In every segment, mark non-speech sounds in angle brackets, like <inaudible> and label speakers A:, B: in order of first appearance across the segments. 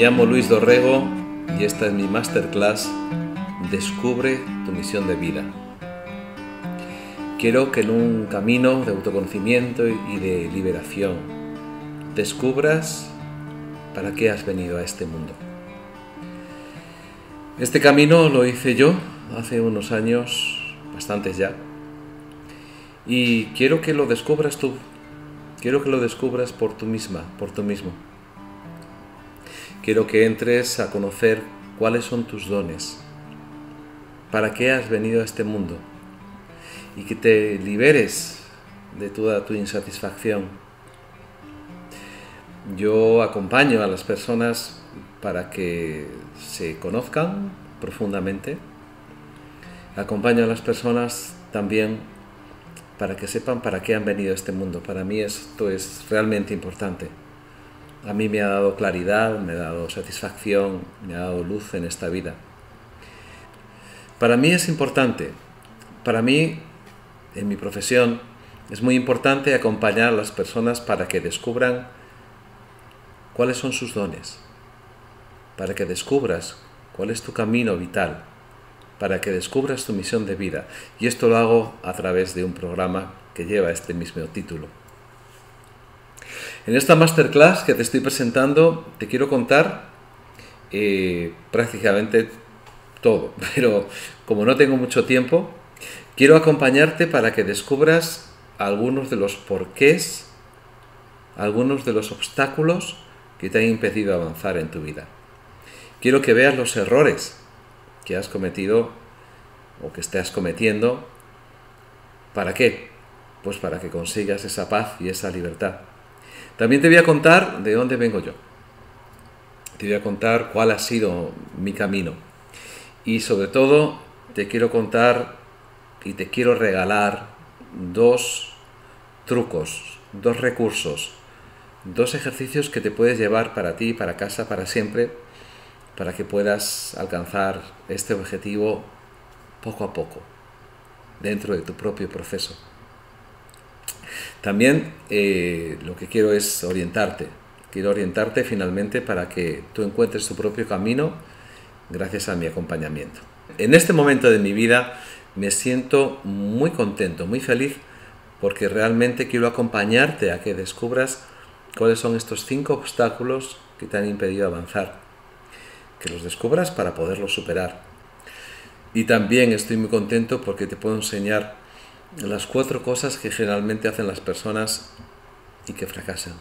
A: llamo Luis Dorrego y esta es mi masterclass Descubre tu misión de vida. Quiero que en un camino de autoconocimiento y de liberación descubras para qué has venido a este mundo. Este camino lo hice yo hace unos años, bastantes ya, y quiero que lo descubras tú, quiero que lo descubras por tú misma, por tú mismo. Quiero que entres a conocer cuáles son tus dones, para qué has venido a este mundo y que te liberes de toda tu insatisfacción. Yo acompaño a las personas para que se conozcan profundamente. Acompaño a las personas también para que sepan para qué han venido a este mundo. Para mí esto es realmente importante a mí me ha dado claridad, me ha dado satisfacción, me ha dado luz en esta vida. Para mí es importante, para mí, en mi profesión, es muy importante acompañar a las personas para que descubran cuáles son sus dones, para que descubras cuál es tu camino vital, para que descubras tu misión de vida. Y esto lo hago a través de un programa que lleva este mismo título. En esta masterclass que te estoy presentando te quiero contar eh, prácticamente todo, <laughs> pero como no tengo mucho tiempo, quiero acompañarte para que descubras algunos de los porqués, algunos de los obstáculos que te han impedido avanzar en tu vida. Quiero que veas los errores que has cometido o que estés cometiendo. ¿Para qué? Pues para que consigas esa paz y esa libertad. También te voy a contar de dónde vengo yo. Te voy a contar cuál ha sido mi camino. Y sobre todo te quiero contar y te quiero regalar dos trucos, dos recursos, dos ejercicios que te puedes llevar para ti, para casa, para siempre, para que puedas alcanzar este objetivo poco a poco, dentro de tu propio proceso. También eh, lo que quiero es orientarte. Quiero orientarte finalmente para que tú encuentres tu propio camino gracias a mi acompañamiento. En este momento de mi vida me siento muy contento, muy feliz, porque realmente quiero acompañarte a que descubras cuáles son estos cinco obstáculos que te han impedido avanzar. Que los descubras para poderlos superar. Y también estoy muy contento porque te puedo enseñar las cuatro cosas que generalmente hacen las personas y que fracasan.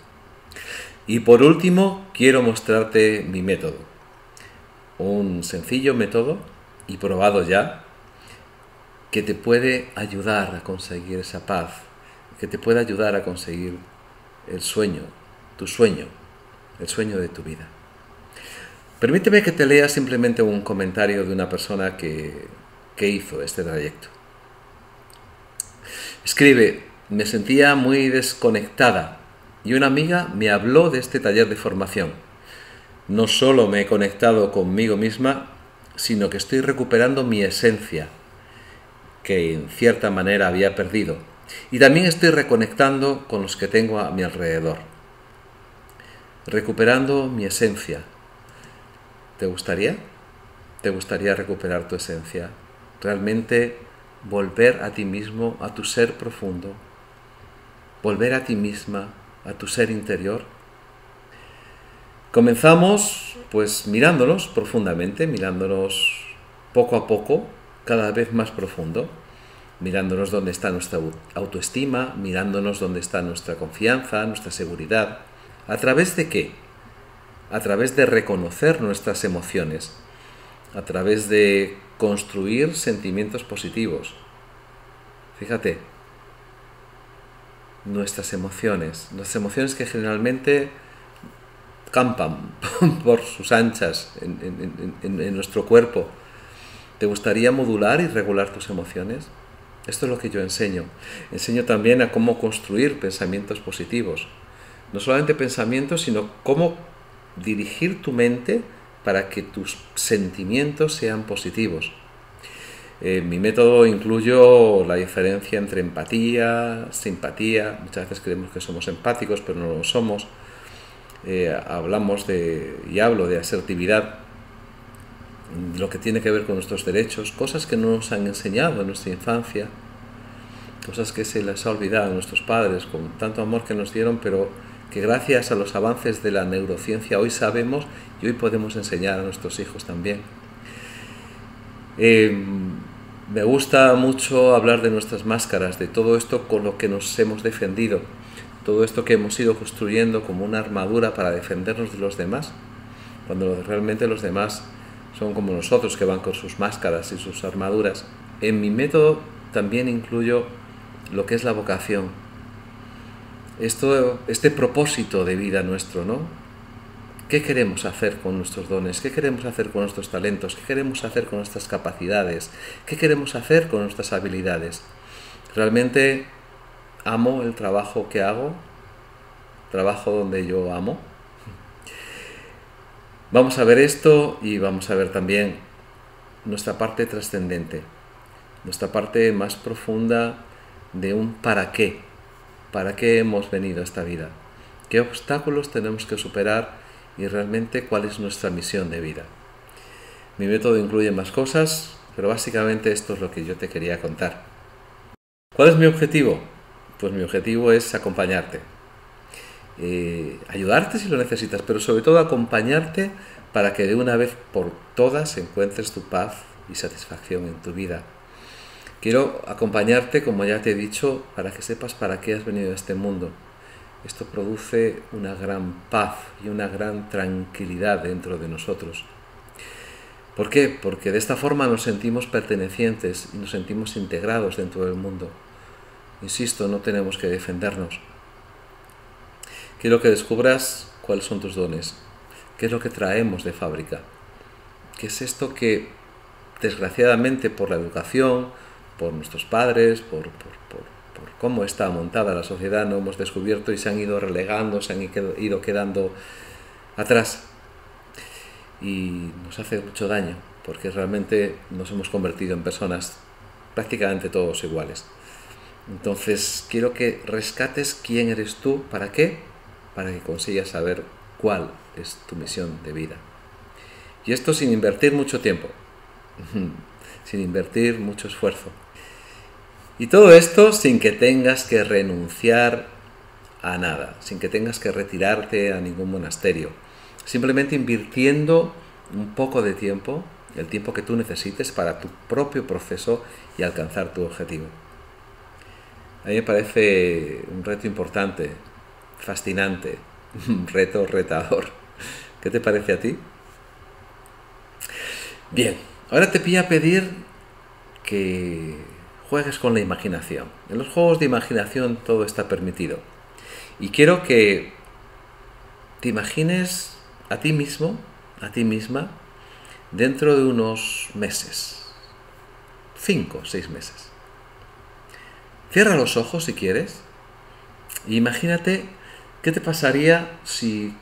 A: Y por último, quiero mostrarte mi método. Un sencillo método y probado ya que te puede ayudar a conseguir esa paz, que te puede ayudar a conseguir el sueño, tu sueño, el sueño de tu vida. Permíteme que te lea simplemente un comentario de una persona que, que hizo este trayecto. Escribe, me sentía muy desconectada y una amiga me habló de este taller de formación. No solo me he conectado conmigo misma, sino que estoy recuperando mi esencia, que en cierta manera había perdido. Y también estoy reconectando con los que tengo a mi alrededor. Recuperando mi esencia. ¿Te gustaría? ¿Te gustaría recuperar tu esencia? Realmente volver a ti mismo, a tu ser profundo, volver a ti misma, a tu ser interior. Comenzamos pues mirándonos profundamente, mirándonos poco a poco, cada vez más profundo, mirándonos dónde está nuestra autoestima, mirándonos dónde está nuestra confianza, nuestra seguridad. ¿A través de qué? A través de reconocer nuestras emociones, a través de construir sentimientos positivos. Fíjate, nuestras emociones, las emociones que generalmente campan <laughs> por sus anchas en, en, nuestro cuerpo. ¿Te gustaría modular y regular tus emociones? Esto es lo que yo enseño. Enseño también a cómo construir pensamientos positivos. No solamente pensamientos, sino cómo dirigir tu mente para que tus sentimientos sean positivos. Eh, mi método incluyo la diferencia entre empatía, simpatía, muchas veces creemos que somos empáticos pero no lo somos, eh, hablamos de, y hablo de asertividad, lo que tiene que ver con nuestros derechos, cosas que no nos han enseñado en nuestra infancia, cosas que se les ha olvidado a nuestros padres con tanto amor que nos dieron, pero que gracias a los avances de la neurociencia hoy sabemos y hoy podemos enseñar a nuestros hijos también. Eh, me gusta mucho hablar de nuestras máscaras, de todo esto con lo que nos hemos defendido, todo esto que hemos ido construyendo como una armadura para defendernos de los demás, cuando realmente los demás son como nosotros que van con sus máscaras y sus armaduras. En mi método también incluyo lo que es la vocación, esto, este propósito de vida nuestro, ¿no? ¿Qué queremos hacer con nuestros dones? ¿Qué queremos hacer con nuestros talentos? ¿Qué queremos hacer con nuestras capacidades? ¿Qué queremos hacer con nuestras habilidades? ¿Realmente amo el trabajo que hago? ¿Trabajo donde yo amo? <laughs> Vamos a ver esto y vamos a ver también nuestra parte trascendente, nuestra parte más profunda de un para qué, para qué hemos venido a esta vida, qué obstáculos tenemos que superar y realmente cuál es nuestra misión de vida. Mi método incluye más cosas, pero básicamente esto es lo que yo te quería contar. ¿Cuál es mi objetivo? Pues mi objetivo es acompañarte, eh, ayudarte si lo necesitas, pero sobre todo acompañarte para que de una vez por todas encuentres tu paz y satisfacción en tu vida. Quiero acompañarte, como ya te he dicho, para que sepas para qué has venido a este mundo. Esto produce una gran paz y una gran tranquilidad dentro de nosotros. ¿Por qué? Porque de esta forma nos sentimos pertenecientes y nos sentimos integrados dentro del mundo. Insisto, no tenemos que defendernos. Quiero que descubras cuáles son tus dones, qué es lo que traemos de fábrica, qué es esto que desgraciadamente por la educación, por nuestros padres, por, cómo está montada la sociedad, no hemos descubierto y se han ido relegando, se han ido quedando atrás. Y nos hace mucho daño, porque realmente nos hemos convertido en personas prácticamente todos iguales. Entonces quiero que rescates quién eres tú, para qué, para que consigas saber cuál es tu misión de vida. Y esto sin invertir mucho tiempo, <laughs> sin invertir mucho esfuerzo. Y todo esto sin que tengas que renunciar a nada, sin que tengas que retirarte a ningún monasterio. Simplemente invirtiendo un poco de tiempo, el tiempo que tú necesites para tu propio proceso y alcanzar tu objetivo. A mí me parece un reto importante, fascinante, un reto retador. ¿Qué te parece a ti? Bien, ahora te pido a pedir que juegues con la imaginación. En los juegos de imaginación todo está permitido. Y quiero que te imagines a ti mismo, a ti misma, dentro de unos meses. Cinco, seis meses. Cierra los ojos si quieres. Y imagínate qué te pasaría si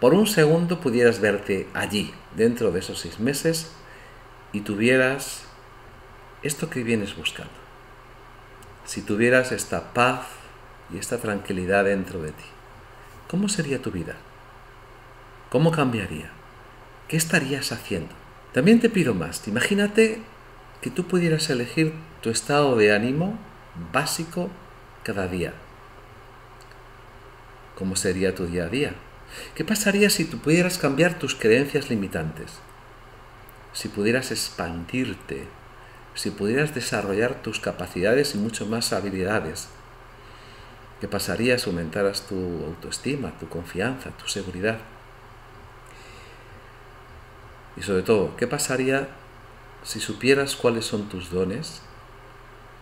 A: por un segundo pudieras verte allí, dentro de esos seis meses, y tuvieras esto que vienes buscando. Si tuvieras esta paz y esta tranquilidad dentro de ti, ¿cómo sería tu vida? ¿Cómo cambiaría? ¿Qué estarías haciendo? También te pido más. Imagínate que tú pudieras elegir tu estado de ánimo básico cada día. ¿Cómo sería tu día a día? ¿Qué pasaría si tú pudieras cambiar tus creencias limitantes? Si pudieras expandirte si pudieras desarrollar tus capacidades y mucho más habilidades? ¿Qué pasaría si aumentaras tu autoestima, tu confianza, tu seguridad? Y sobre todo, ¿qué pasaría si supieras cuáles son tus dones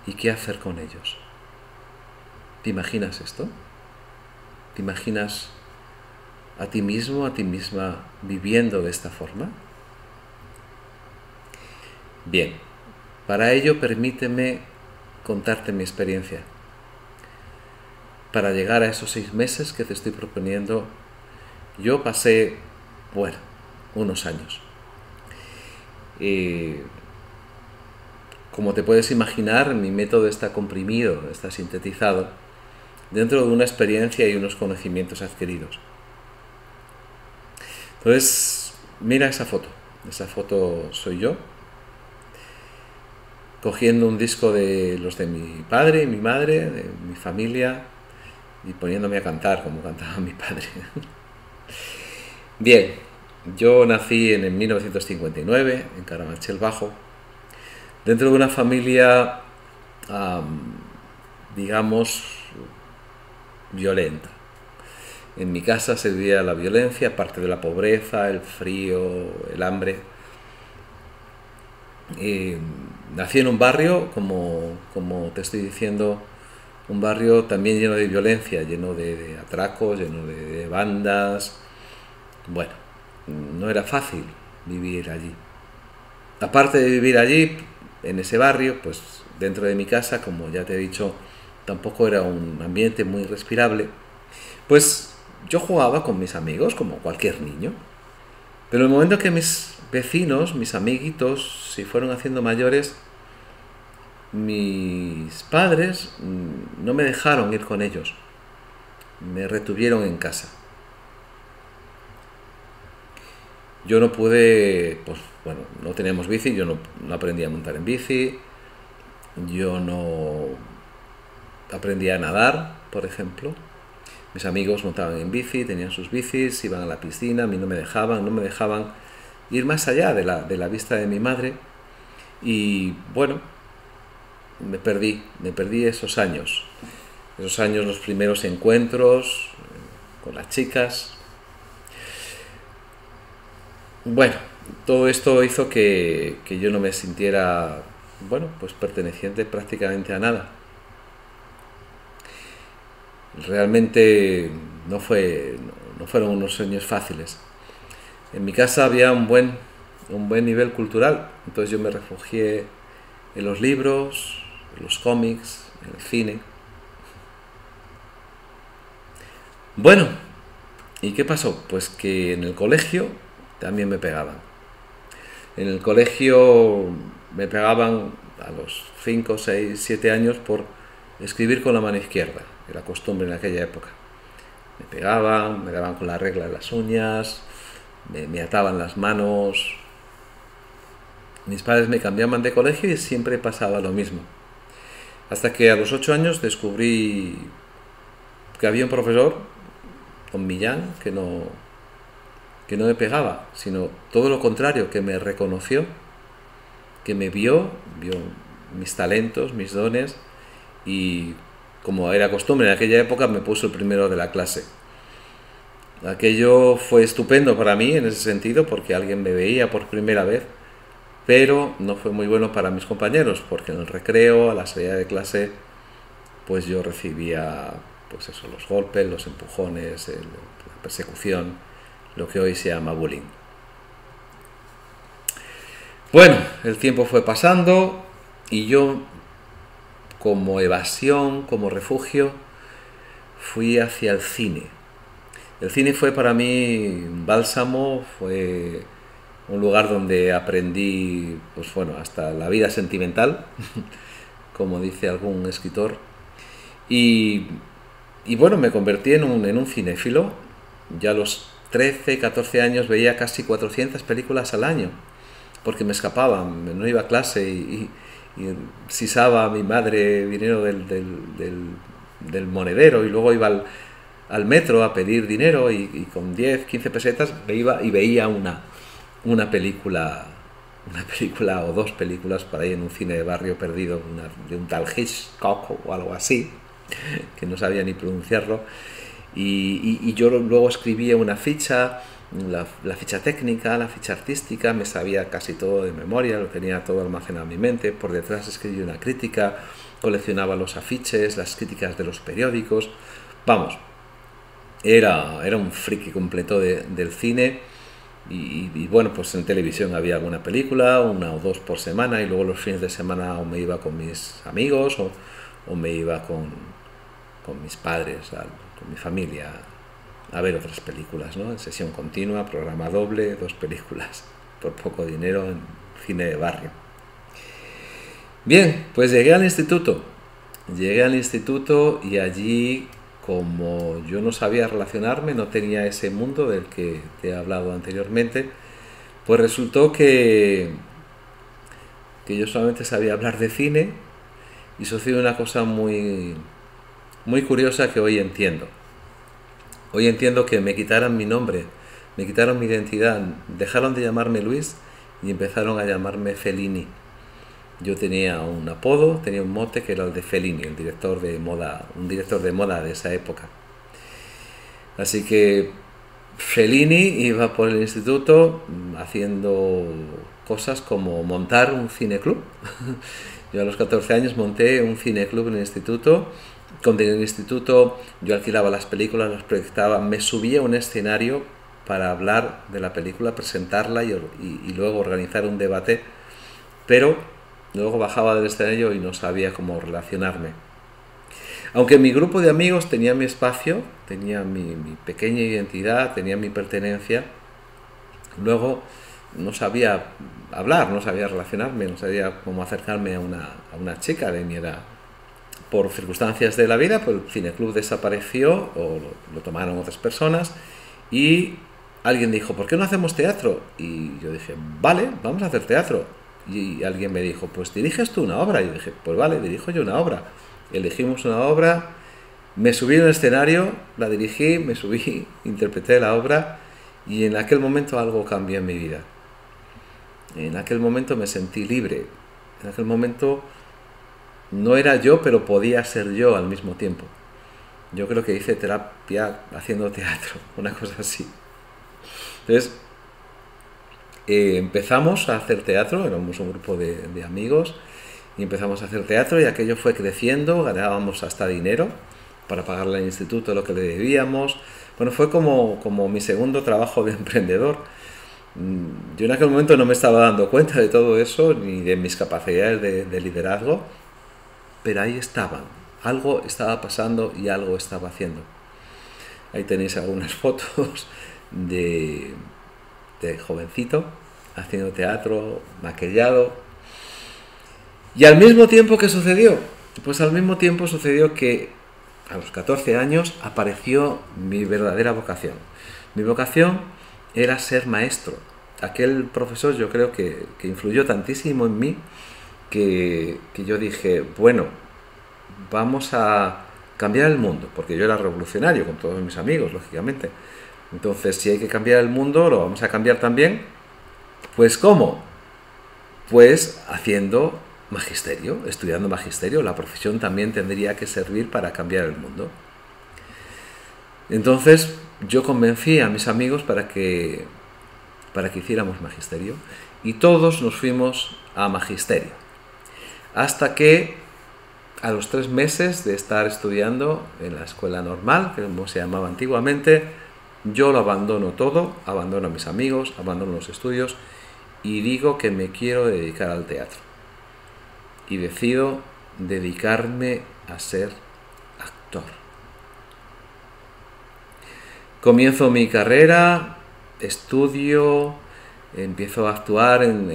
A: y qué hacer con ellos? ¿Te imaginas esto? ¿Te imaginas a ti mismo, a ti misma viviendo de esta forma? Bien, para ello permíteme contarte mi experiencia. Para llegar a esos seis meses que te estoy proponiendo, yo pasé, bueno, unos años. Y como te puedes imaginar, mi método está comprimido, está sintetizado dentro de una experiencia y unos conocimientos adquiridos. Entonces, mira esa foto. Esa foto soy yo, cogiendo un disco de los de mi padre y mi madre, de mi familia, y poniéndome a cantar como cantaba <laughs> mi padre. Bien, yo nací en 1959 en Carabanchel Bajo, dentro de una familia, digamos, violenta. En mi casa se vivía la violencia, aparte de la pobreza, el frío, el hambre. Nací en un barrio, como, como, te estoy diciendo, un barrio también lleno de violencia, lleno de, atracos, lleno de, bandas. Bueno, no era fácil vivir allí. Aparte de vivir allí, en ese barrio, pues dentro de mi casa, como ya te he dicho, tampoco era un ambiente muy respirable, pues yo jugaba con mis amigos como cualquier niño. Pero en el momento que mis vecinos, mis amiguitos, se fueron haciendo mayores, mis padres mm, no me dejaron ir con ellos. Me retuvieron en casa. Yo no pude, pues bueno, no teníamos bici, yo no, no aprendí a montar en bici, yo no aprendí a nadar, por ejemplo. Mis amigos montaban en bici, tenían sus bicis, iban a la piscina, a mí no me dejaban, no me dejaban ir más allá de la, de la vista de mi madre. Y bueno, me perdí, me perdí esos años. Esos años, los primeros encuentros con las chicas. Bueno, todo esto hizo que, que yo no me sintiera, bueno, pues perteneciente prácticamente a nada realmente no, fue, no fueron unos años fáciles. En mi casa había un buen, un buen nivel cultural, entonces yo me refugié en los libros, los cómics, en el cine. Bueno, ¿y qué pasó? Pues que en el colegio también me pegaban. En el colegio me pegaban a los 5, 6, 7 años por escribir con la mano izquierda era costumbre en aquella época. Me pegaban, me daban con la regla de las uñas, me, ataban las manos. Mis padres me cambiaban de colegio y siempre pasaba lo mismo. Hasta que a los ocho años descubrí que había un profesor, don Millán, que no, que no me pegaba, sino todo lo contrario, que me reconoció, que me vio, vio mis talentos, mis dones y como era costumbre en aquella época, me puso el primero de la clase. Aquello fue estupendo para mí en ese sentido porque alguien me veía por primera vez, pero no fue muy bueno para mis compañeros porque en el recreo, a la salida de clase, pues yo recibía pues eso, los golpes, los empujones, la persecución, lo que hoy se llama bullying. Bueno, el tiempo fue pasando y yo como evasión, como refugio, fui hacia el cine. El cine fue para mí un bálsamo, fue un lugar donde aprendí, pues bueno, hasta la vida sentimental, <laughs> como dice algún escritor. Y, bueno, me convertí en un, en un cinéfilo. Ya a los 13, 14 años veía casi 400 películas al año, porque me escapaban, no iba a clase y y sisaba a mi madre dinero del, del, monedero y luego iba al, metro a pedir dinero y, con 10, 15 pesetas iba y veía una, una película una película o dos películas por ahí en un cine de barrio perdido de un tal Hitchcock o algo así que no sabía ni pronunciarlo y, yo luego escribía una ficha la, ficha técnica, la ficha artística, me sabía casi todo de memoria, lo tenía todo almacenado en mi mente. Por detrás escribí una crítica, coleccionaba los afiches, las críticas de los periódicos. Vamos, era, era un friki completo del cine. Y, bueno, pues en televisión había alguna película, una o dos por semana, y luego los fines de semana o me iba con mis amigos o, o me iba con, con mis padres, con mi familia a ver otras películas, ¿no? En sesión continua, programa doble, dos películas <laughs> por poco dinero en cine de barrio. Bien, pues llegué al instituto. Llegué al instituto y allí como yo no sabía relacionarme, no tenía ese mundo del que te he hablado anteriormente, pues resultó que, que yo solamente sabía hablar de cine y sucedió una cosa muy, muy curiosa que hoy entiendo. Hoy entiendo que me quitaran mi nombre, me quitaron mi identidad, dejaron de llamarme Luis y empezaron a llamarme Fellini. Yo tenía un apodo, tenía un mote que era el de Fellini, el director de moda, un director de moda de esa época. Así que Fellini iba por el instituto haciendo cosas como montar un cineclub. <laughs> Yo a los 14 años monté un cineclub en el instituto. Con el instituto yo alquilaba las películas, las proyectaba, me subía un escenario para hablar de la película, presentarla y, y luego organizar un debate. Pero Luego bajaba del escenario y no sabía cómo relacionarme. Aunque mi grupo de amigos tenía mi espacio, tenía mi, pequeña identidad, tenía mi pertenencia, luego no sabía hablar, no sabía relacionarme, no sabía cómo acercarme a una, chica de mi edad. Por circunstancias de la vida, pues el cineclub desapareció o lo, tomaron otras personas y alguien dijo, ¿por qué no hacemos teatro? Y yo dije, vale, vamos a hacer teatro. Y alguien me dijo, pues diriges tú una obra. Y yo dije, pues vale, dirijo yo una obra. Elegimos una obra, me subí al escenario, la dirigí, me subí, <laughs> interpreté la obra y en aquel momento algo cambió en mi vida. En aquel momento me sentí libre. En aquel momento no era yo, pero podía ser yo al mismo tiempo. Yo creo que hice terapia haciendo teatro, <laughs> una cosa así. Entonces, eh, empezamos a hacer teatro, éramos un grupo de, amigos, y empezamos a hacer teatro y aquello fue creciendo, ganábamos hasta dinero para pagarle al instituto lo que le debíamos. Bueno, fue como, como mi segundo trabajo de <laughs> emprendedor. Mm, yo en aquel momento no me estaba dando cuenta de todo eso, ni de mis capacidades de, de liderazgo, pero ahí estaban. Algo estaba pasando y algo estaba haciendo. Ahí tenéis algunas <laughs> fotos de, de jovencito, haciendo teatro, maquillado. Y al mismo tiempo, ¿qué sucedió? Pues al mismo tiempo sucedió que a los 14 años apareció mi verdadera vocación. Mi vocación era ser maestro. Aquel profesor yo creo que, influyó tantísimo en mí que, que yo dije, bueno, vamos a cambiar el mundo, porque yo era revolucionario con todos mis amigos, lógicamente. Entonces, si hay que cambiar el mundo, lo vamos a cambiar también. Pues ¿cómo? Pues haciendo magisterio, estudiando magisterio. La profesión también tendría que servir para cambiar el mundo. Entonces, yo convencí a mis amigos para que, para que hiciéramos magisterio y todos nos fuimos a magisterio. Hasta que a los tres meses de estar estudiando en la escuela normal, que como se llamaba antiguamente, yo lo abandono todo, abandono a mis amigos, abandono los estudios y digo que me quiero dedicar al teatro. Y decido dedicarme a ser actor. Comienzo mi carrera, estudio, empiezo a actuar en,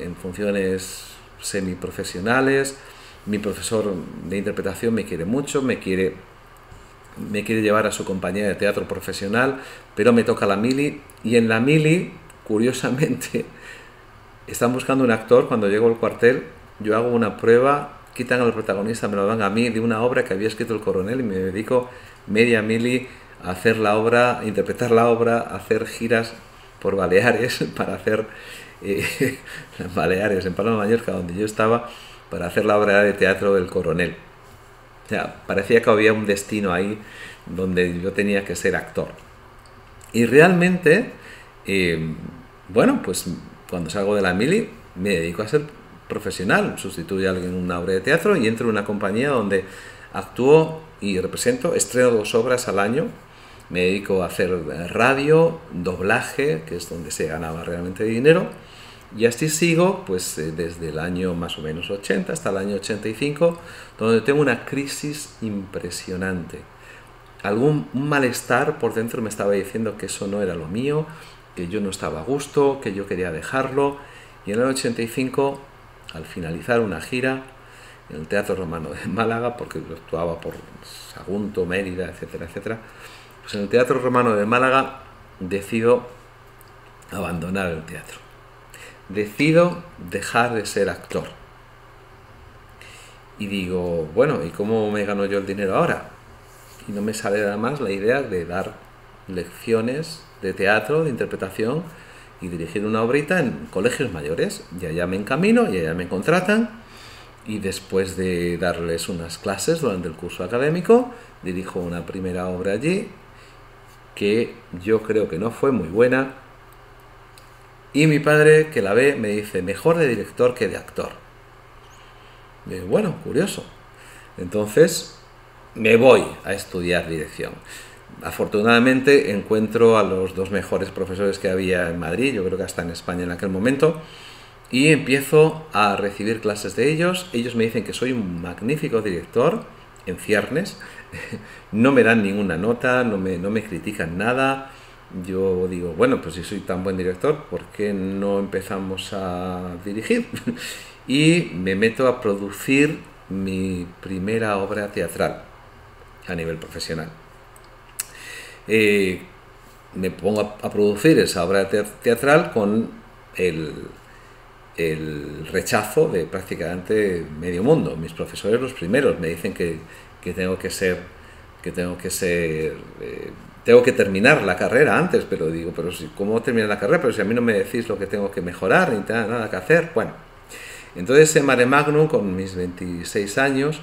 A: en funciones semiprofesionales. Mi profesor de interpretación me quiere mucho, me quiere me quiere llevar a su compañía de teatro profesional, pero me toca la mili y en la mili, curiosamente, están buscando un actor, cuando llego al cuartel, yo hago una prueba, quitan al protagonista, me lo dan a mí, de una obra que había escrito el coronel y me dedico media mili a hacer la obra, a interpretar la obra, a hacer giras por Baleares <laughs> para hacer eh, <laughs> Baleares, en Palma de Mallorca, donde yo estaba, para hacer la obra de teatro del coronel. O sea, parecía que había un destino ahí donde yo tenía que ser actor. Y realmente, eh, bueno, pues cuando salgo de la mili me dedico a ser profesional, sustituyo a alguien en una obra de teatro y entro en una compañía donde actúo y represento, estreno dos obras al año, me dedico a hacer radio, doblaje, que es donde se ganaba realmente dinero, y así sigo, pues eh, desde el año más o menos 80 hasta el año 85, donde tengo una crisis impresionante. Algún malestar por dentro me estaba diciendo que eso no era lo mío, que yo no estaba a gusto, que yo quería dejarlo. Y en el 85, al finalizar una gira, en el Teatro Romano de Málaga, porque yo actuaba por Sagunto, Mérida, etcétera, etcétera. Pues en el Teatro Romano de Málaga decido abandonar el teatro. Decido dejar de ser actor. Y digo, bueno, ¿y cómo me gano yo el dinero ahora? Y no me sale nada más la idea de dar lecciones de teatro, de interpretación y dirigir una obrita en colegios mayores. Y allá me encamino y allá me contratan. Y después de darles unas clases durante el curso académico, dirijo una primera obra allí que yo creo que no fue muy buena. Y mi padre, que la ve, me dice, mejor de director que de actor. Bueno, curioso. Entonces me voy a estudiar dirección afortunadamente encuentro a los dos mejores profesores que había en Madrid, yo creo que hasta en España en aquel momento, y empiezo a recibir clases de ellos. Ellos me dicen que soy un magnífico director en ciernes, <laughs> no me dan ninguna nota, no me, no me critican nada. Yo digo, bueno, pues si soy tan buen director, ¿por qué no empezamos a dirigir? <laughs> y me meto a producir mi primera obra teatral a nivel profesional. Eh, me pongo a, producir esa obra teatral con el, el, rechazo de prácticamente medio mundo. Mis profesores, los primeros, me dicen que, que tengo que ser, que tengo que ser, eh, tengo que terminar la carrera antes, pero digo, pero si, ¿cómo terminar la carrera? Pero si a mí no me decís lo que tengo que mejorar, ni tengo nada que hacer, bueno. Entonces en Mare Magnum, con mis 26 años,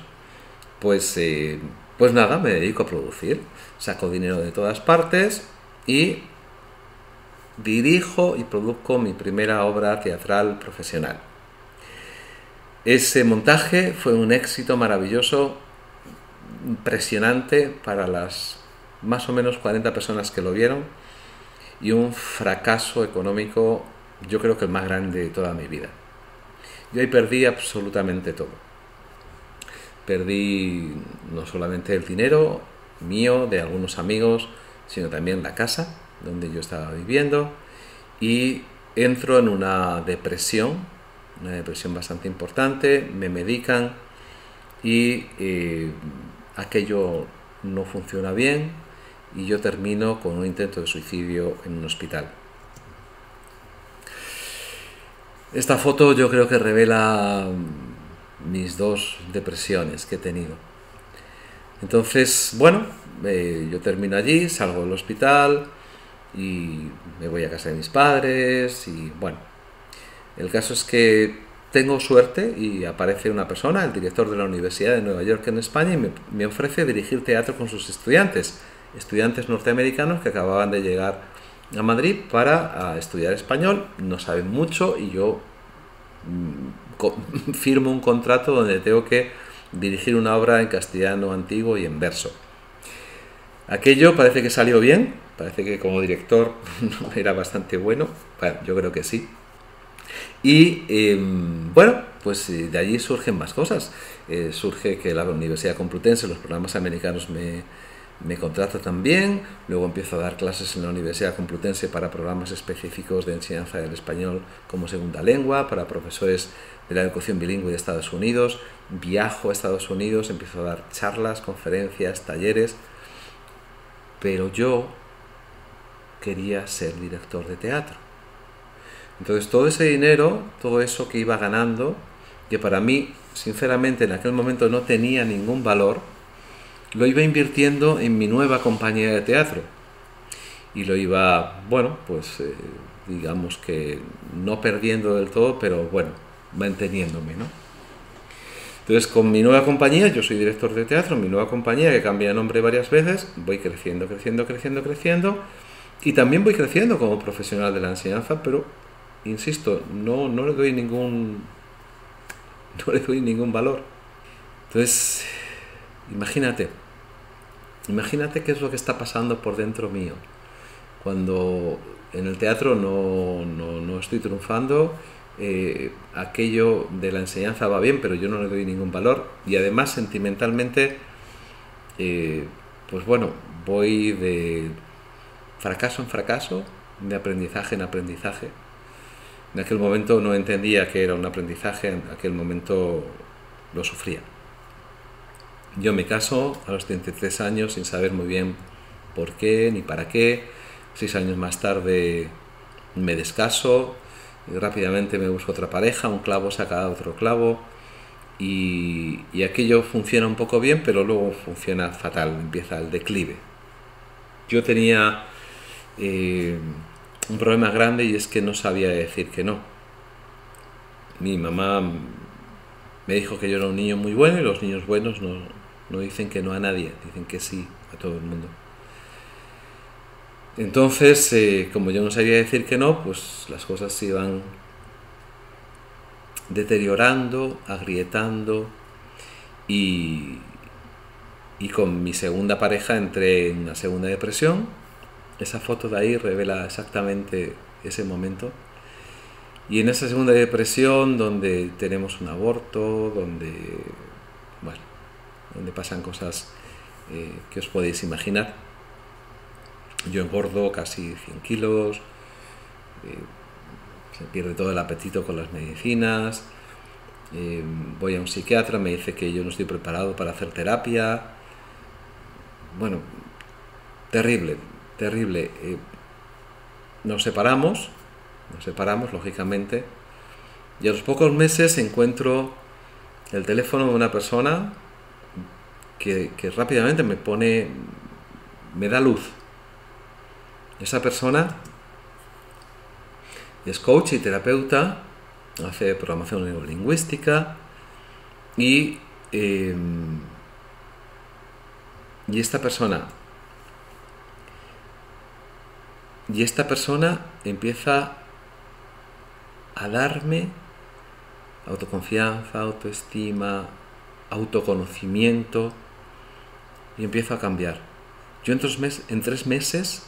A: pues, eh, pues nada, me dedico a producir saco dinero de todas partes y dirijo y produzco mi primera obra teatral profesional. Ese montaje fue un éxito maravilloso, impresionante para las más o menos 40 personas que lo vieron y un fracaso económico yo creo que el más grande de toda mi vida. Yo ahí perdí absolutamente todo. Perdí no solamente el dinero, mío, de algunos amigos, sino también la casa donde yo estaba viviendo y entro en una depresión, una depresión bastante importante, me medican y eh, aquello no funciona bien y yo termino con un intento de suicidio en un hospital. Esta foto yo creo que revela mis dos depresiones que he tenido. Entonces, bueno, eh, yo termino allí, salgo del hospital y me voy a casa de mis padres y bueno, el caso es que tengo suerte y aparece una persona, el director de la Universidad de Nueva York en España, y me, ofrece dirigir teatro con sus estudiantes, estudiantes norteamericanos que acababan de llegar a Madrid para estudiar español, no saben mucho y yo mm, <laughs> firmo un contrato donde tengo que dirigir una obra en castellano antiguo y en verso. Aquello parece que salió bien, parece que como director <laughs> era bastante bueno, bueno yo creo que sí. Y em, bueno, pues eh, de allí surgen más cosas. Eh, surge que la Universidad Complutense, los programas americanos me, me contrata también, luego empiezo a dar clases en la Universidad Complutense para programas específicos de enseñanza del español como segunda lengua, para profesores de la educación bilingüe de Estados Unidos, viajo a Estados Unidos, empiezo a dar charlas, conferencias, talleres, pero yo quería ser director de teatro. Entonces todo ese dinero, todo eso que iba ganando, que para mí, sinceramente, en aquel momento no tenía ningún valor, lo iba invirtiendo en mi nueva compañía de teatro. Y lo iba, bueno, pues eh, digamos que no perdiendo del todo, pero bueno, manteniéndome, ¿no? Entonces, con mi nueva compañía, yo soy director de teatro, mi nueva compañía, que cambia de nombre varias veces, voy creciendo, creciendo, creciendo, creciendo, y también voy creciendo como profesional de la enseñanza, pero, insisto, no, no le doy ningún, <laughs> no le doy ningún valor. Entonces, imagínate, Imagínate qué es lo que está pasando por dentro mío. Cuando en el teatro no, no, estoy triunfando, eh, aquello de la enseñanza va bien, pero yo no le doy ningún valor. Y además, sentimentalmente, eh, pues bueno, voy de fracaso en fracaso, de aprendizaje en aprendizaje. En aquel momento no entendía que era un aprendizaje, en aquel momento lo sufría. Yo me caso a los 33 años sin saber muy bien por qué ni para qué. Seis años más tarde me descaso, rápidamente me busco otra pareja, un clavo saca otro clavo y, y aquello funciona un poco bien, pero luego funciona fatal, empieza el declive. Yo tenía eh, un problema grande y es que no sabía decir que no. Mi mamá me dijo que yo era un niño muy bueno y los niños buenos no, no dicen que no a nadie, dicen que sí a todo el mundo. Entonces, eh, como yo no sabía decir que no, pues las cosas se iban deteriorando, agrietando y, con mi segunda pareja entré en una segunda depresión. Esa foto de ahí revela exactamente ese momento. Y en esa segunda depresión, donde tenemos un aborto, donde, bueno, donde pasan cosas eh, que os podéis imaginar, yo engordo casi 100 kilos, eh, se pierde todo el apetito con las medicinas, eh, voy a un psiquiatra, me dice que yo no estoy preparado para hacer terapia, bueno, terrible, terrible. Eh, nos separamos, nos separamos, lógicamente, y a los pocos meses encuentro el teléfono de una persona que, que rápidamente me pone, me da luz. Esa persona es coach y terapeuta, hace programación neurolingüística y, eh, y esta persona y esta persona empieza a darme autoconfianza, autoestima, autoconocimiento y empiezo a cambiar. Yo en tres meses,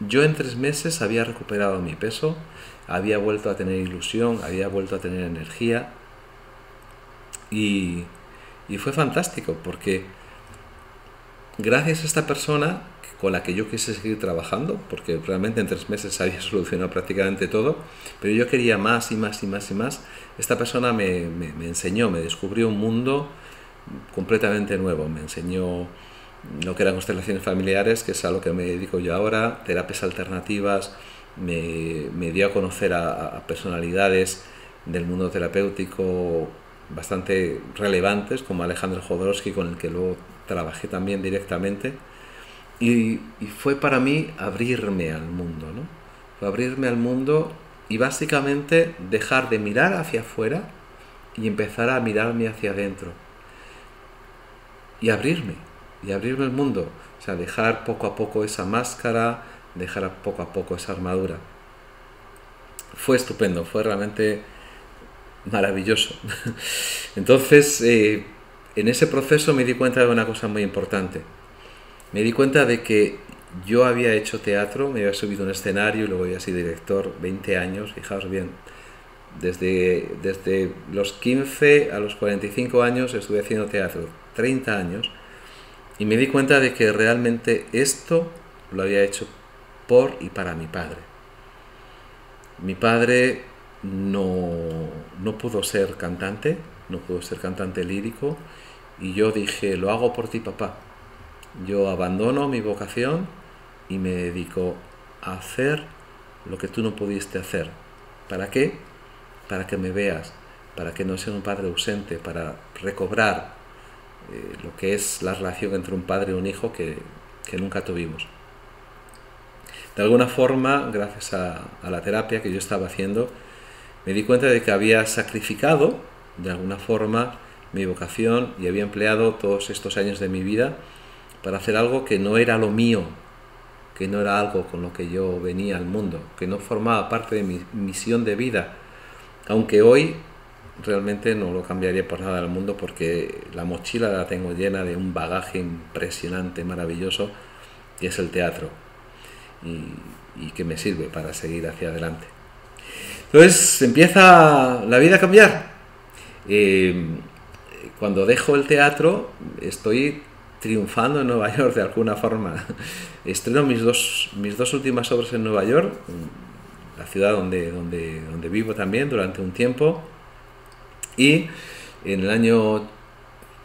A: yo en tres meses había recuperado mi peso, había vuelto a tener ilusión, había vuelto a tener energía y, y fue fantástico porque gracias a esta persona con la que yo quise seguir trabajando, porque realmente en tres meses había <laughs> solucionado prácticamente todo, pero yo quería más y más y más y más. Esta persona me, me, enseñó, me descubrió un mundo completamente nuevo, me enseñó lo que eran constelaciones familiares, que es a lo que me dedico yo ahora, terapias alternativas, me, dio a conocer a, personalidades del mundo terapéutico bastante relevantes, como Alejandro Jodorowsky, con el que luego trabajé también directamente y, fue para mí abrirme al mundo, ¿no? Fue abrirme al mundo y básicamente dejar de mirar hacia afuera y empezar a mirarme hacia adentro. Y abrirme, y abrirme al mundo. O sea, dejar poco a poco esa máscara, dejar poco a poco esa armadura. Fue estupendo, fue realmente maravilloso. <laughs> Entonces, eh, en ese proceso me di cuenta de una cosa muy importante me di cuenta de que yo había hecho teatro, me había subido a un escenario y luego había sido director 20 años, fijaos bien, desde, desde los 15 a los 45 años estuve haciendo teatro, 30 años, y me di cuenta de que realmente esto lo había hecho por y para mi padre. Mi padre no, no pudo ser cantante, no pudo ser cantante lírico, y yo dije, lo hago por ti, papá yo abandono mi vocación y me dedico a hacer lo que tú no pudiste hacer. ¿Para qué? Para que me veas, para que no sea un padre ausente, para recobrar eh, lo que es la relación entre un padre y un hijo que, nunca tuvimos. De alguna forma, gracias a, a la terapia que yo estaba haciendo, me di cuenta de que había sacrificado, de alguna forma, mi vocación y había empleado todos estos años de mi vida para hacer algo que no era lo mío, que no era algo con lo que yo venía al mundo, que no formaba parte de mi misión de vida, aunque hoy realmente no lo cambiaría por nada del mundo porque la mochila la tengo llena de un bagaje impresionante, maravilloso, y es el teatro, y, que me sirve para seguir hacia adelante. Entonces empieza la vida a cambiar. Eh, cuando dejo el teatro estoy triunfando en Nueva York de alguna forma. <laughs> Estreno mis dos, mis dos últimas obras en Nueva York, la ciudad donde, donde, donde vivo también durante un tiempo, y En el año,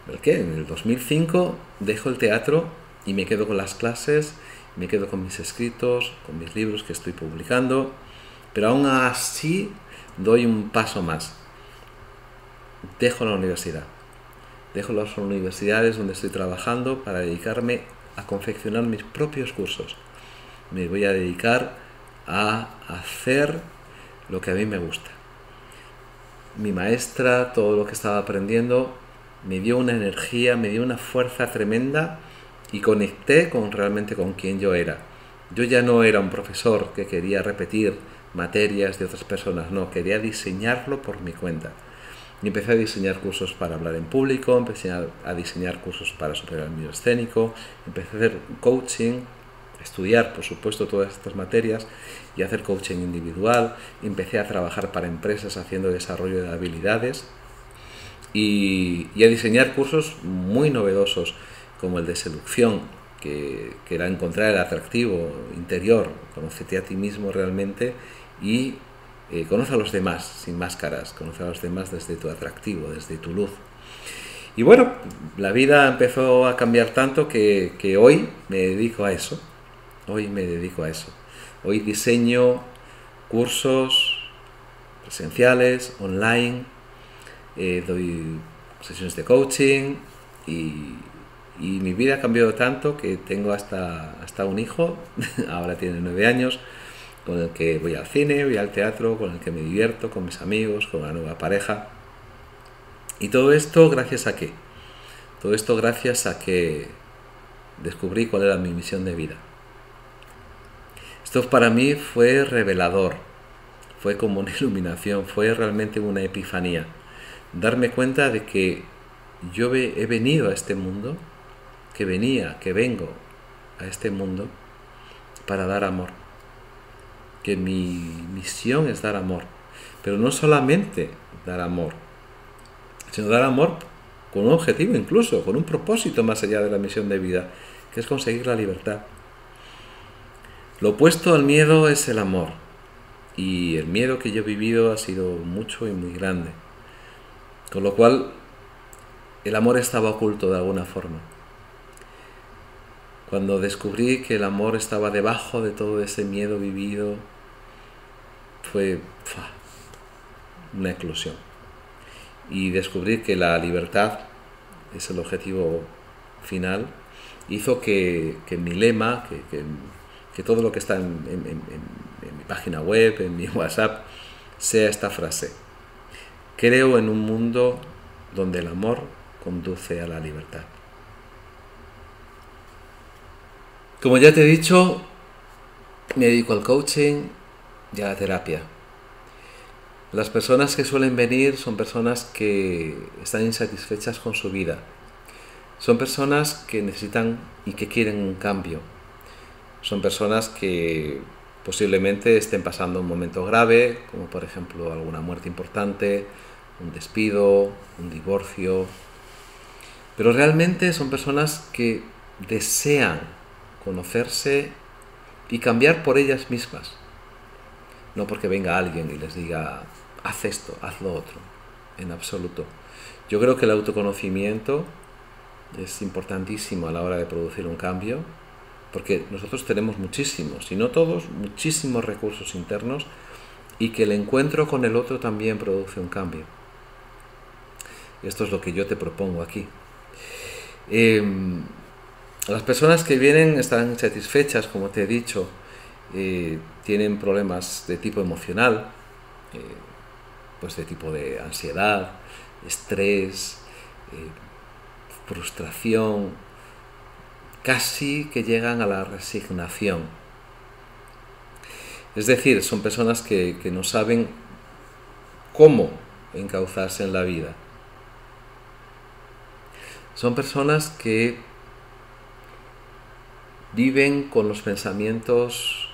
A: ¿el qué? En el 2005 dejo el teatro y me quedo con las clases, me quedo con mis escritos, con mis libros que estoy publicando, pero aún así doy un paso más. Dejo la universidad. Dejo las universidades donde estoy trabajando para dedicarme a confeccionar mis propios cursos. Me voy a dedicar a hacer lo que a mí me gusta. Mi maestra, todo lo que estaba aprendiendo, me dio una energía, me dio una fuerza tremenda y conecté con realmente con quien yo era. Yo ya no era un profesor que quería repetir materias de otras personas, no, quería diseñarlo por mi cuenta. Y empecé a diseñar cursos para hablar en público, empecé a diseñar cursos para superar el miedo escénico, empecé a hacer coaching, estudiar, por supuesto, todas estas materias y hacer coaching individual. Empecé a trabajar para empresas haciendo desarrollo de habilidades y, a diseñar cursos muy novedosos como el de seducción, que, era encontrar el atractivo interior, conocerte a ti mismo realmente y eh, conoce a los demás sin máscaras, conoce a los demás desde tu atractivo, desde tu luz. Y bueno, la vida empezó a cambiar tanto que, que hoy me dedico a eso, hoy me dedico a eso. Hoy diseño cursos presenciales, online, eh, doy sesiones de coaching y, mi vida ha cambiado tanto que tengo hasta, hasta un hijo, <laughs> ahora tiene nueve años, con el que voy al cine, voy al teatro, con el que me divierto, con mis amigos, con una nueva pareja. Y todo esto gracias a qué? Todo esto gracias a que descubrí cuál era mi misión de vida. Esto para mí fue revelador, fue como una <laughs> iluminación, fue realmente una epifanía. Darme cuenta de que yo he venido a este mundo, que venía, que vengo a este mundo para dar amor que mi misión es dar amor. Pero no solamente dar amor, sino dar amor con un objetivo incluso, con un propósito más allá de la misión de vida, que es conseguir la libertad. Lo opuesto al miedo es el amor. Y el miedo que yo he vivido ha sido mucho y muy grande. Con lo cual, el amor estaba oculto de alguna forma. Cuando descubrí que el amor estaba debajo de todo ese miedo vivido, fue una eclosión. Y descubrir que la libertad es el objetivo final hizo que, mi lema, que, todo lo que está en mi página web, en mi <laughs> WhatsApp, sea esta frase. Creo en un mundo donde el amor conduce a la libertad. Como ya te he dicho, me dedico al coaching y a la terapia. Las personas que suelen venir son personas que están insatisfechas con su vida. Son personas que necesitan y que quieren un cambio. Son personas que posiblemente estén pasando un momento grave, como por ejemplo alguna muerte importante, un despido, un divorcio. Pero realmente son personas que desean conocerse y cambiar por ellas mismas. No porque venga alguien y les diga, haz esto, haz lo otro, en absoluto. Yo creo que el autoconocimiento es importantísimo a la hora de producir un cambio, porque nosotros tenemos muchísimos, y no todos, muchísimos recursos internos, y que el encuentro con el otro también produce un cambio. Esto es lo que yo te propongo aquí. Em, las personas que vienen están satisfechas, como te he dicho, eh, tienen problemas de tipo emocional, eh, pues de tipo de ansiedad, estrés, eh, frustración, casi que llegan a la resignación. Es decir, son personas que, que no saben cómo encauzarse en la vida. Son personas que viven con los pensamientos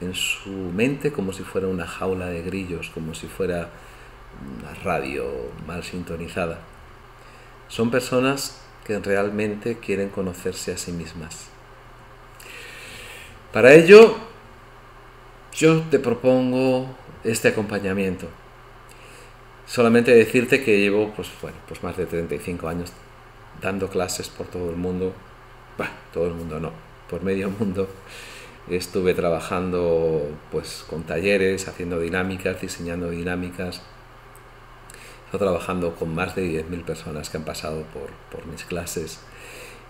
A: en su mente como si fuera una jaula de grillos, como si fuera una radio mal sintonizada. Son personas que realmente quieren conocerse a sí mismas. Para ello, yo te propongo este acompañamiento. Solamente decirte que llevo pues, bueno, pues más de 35 años dando clases por todo el mundo. Bah, todo el mundo no, por medio <laughs> mundo. Estuve trabajando pues, con talleres, haciendo dinámicas, diseñando dinámicas. Estoy trabajando con más de 10.000 personas que han pasado por, por mis clases.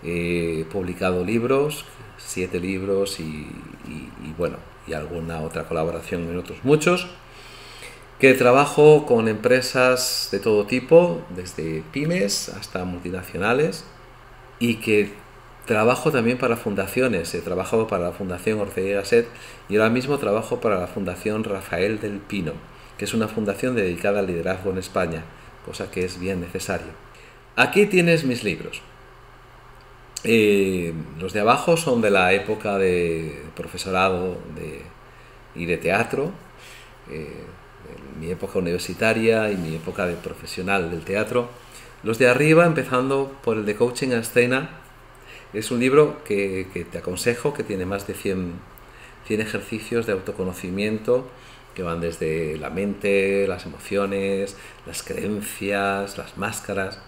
A: He publicado libros, siete libros y, y, bueno, y alguna otra colaboración en otros muchos. Que trabajo con empresas de todo tipo, desde pymes hasta multinacionales, y que trabajo también para fundaciones. He trabajado para la Fundación Ortega y Gasset y ahora mismo trabajo para la Fundación Rafael del Pino, que es una fundación dedicada al liderazgo en España, cosa que es bien necesario. Aquí tienes mis libros. Eh, los de abajo son de la época de profesorado y de teatro, eh, mi época universitaria y mi época de profesional del teatro. Los de arriba, empezando por el de Coaching a Escena, es un libro que, que te aconsejo, que tiene más de 100, 100 ejercicios de autoconocimiento que van desde la mente, las emociones, las creencias, las máscaras.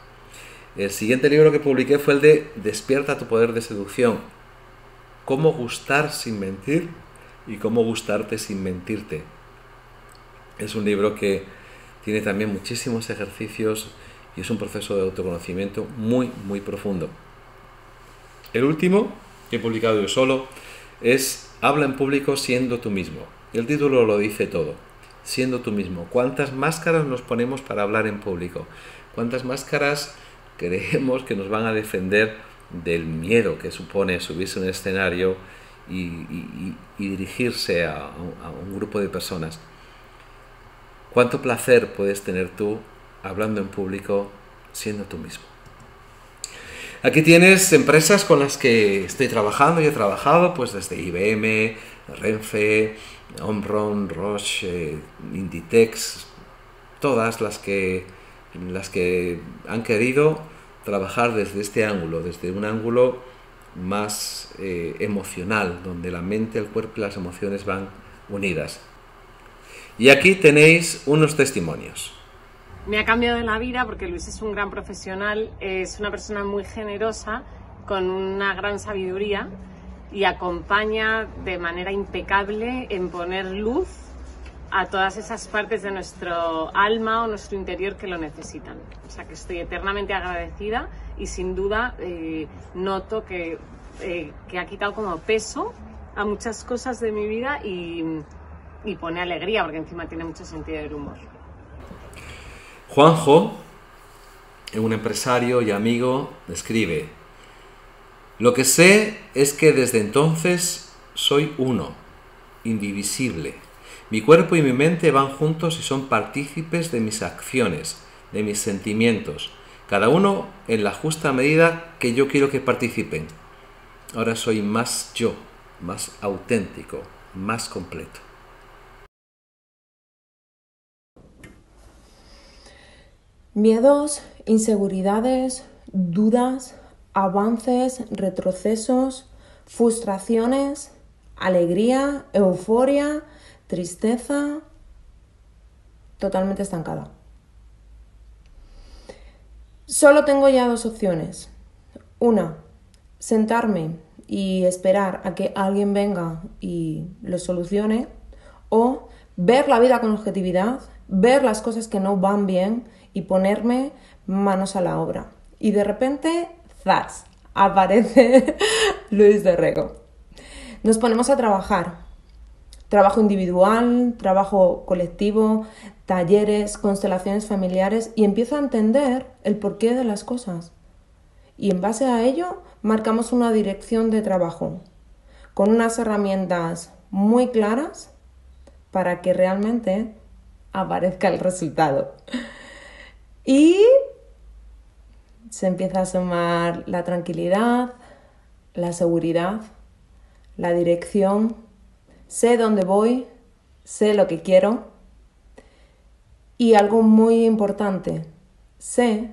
A: El siguiente libro que publiqué fue el de Despierta tu poder de seducción. Cómo gustar sin mentir y cómo gustarte sin mentirte. Es un libro que tiene también muchísimos ejercicios y es un proceso de autoconocimiento muy, muy profundo. El último, que he publicado yo solo, es Habla en público siendo tú mismo. El título lo dice todo. Siendo tú mismo. ¿Cuántas máscaras nos ponemos para hablar en público? ¿Cuántas máscaras creemos que nos van a defender del miedo que supone subirse a un escenario y, dirigirse a, un grupo de personas. ¿Cuánto placer puedes tener tú hablando en público siendo tú mismo? Aquí tienes empresas con las que estoy trabajando y he trabajado, pues desde IBM, Renfe, Omron, Roche, Inditex, todas las que las que han querido trabajar desde este ángulo, desde un ángulo más eh, emocional, donde la mente, el cuerpo y las emociones van unidas. Y aquí tenéis unos testimonios.
B: Me ha cambiado la vida porque Luis es un gran profesional, es una persona muy generosa, con una gran sabiduría y acompaña de manera impecable en poner luz a todas esas partes de nuestro alma o nuestro interior que lo necesitan. O sea que estoy eternamente agradecida y sin duda eh, noto que, eh, que, ha quitado como peso a muchas cosas de mi vida y, y pone alegría porque encima tiene mucho sentido del humor.
A: Juanjo, un empresario y amigo, escribe, lo que sé es que desde entonces soy uno, indivisible mi cuerpo y mi mente van juntos y son partícipes de mis acciones, de mis sentimientos, cada uno en la justa medida que yo quiero que participen. Ahora soy más yo, más auténtico, más completo.
C: Miedos, inseguridades, dudas, avances, retrocesos, frustraciones, alegría, euforia, tristeza totalmente estancada. Solo tengo ya dos opciones. Una, sentarme y esperar a que alguien venga y lo solucione. O ver la vida con objetividad, ver las cosas que no van bien y ponerme manos a la obra. Y de repente, ¡zas! Aparece <laughs> Luis de Rego. Nos ponemos a trabajar Trabajo individual, trabajo colectivo, talleres, constelaciones familiares y empiezo a entender el porqué de las cosas. Y en base a ello marcamos una dirección de trabajo con unas herramientas muy claras para que realmente aparezca el resultado. Y se empieza a sumar la tranquilidad, la seguridad, la dirección sé dónde voy, sé lo que quiero y algo muy importante, sé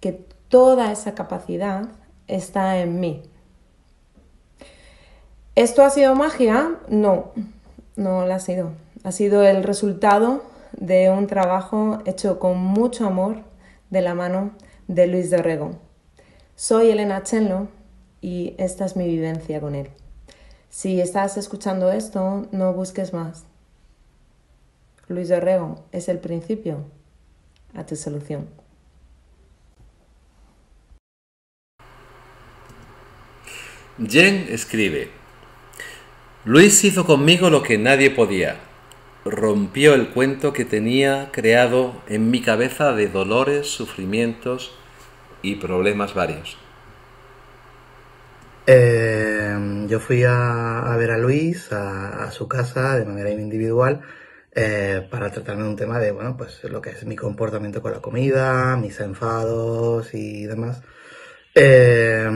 C: que toda esa capacidad está en mí. ¿Esto ha sido magia? No, no lo ha sido. Ha sido el resultado de un trabajo hecho con mucho amor de la mano de Luis de. Soy Elena Chenlo y esta es mi vivencia con él. Si estás escuchando esto, no busques más. Luis de Orrego es el principio a tu solución.
A: Jen escribe, Luis hizo conmigo lo que nadie podía. Rompió el cuento que tenía creado en mi cabeza de dolores, sufrimientos y problemas varios.
D: Eh, yo fui a, ver a Luis a, su casa de manera individual eh, para tratarme de un tema de, bueno, pues lo que es mi comportamiento con la comida, mis enfados y demás. Eh,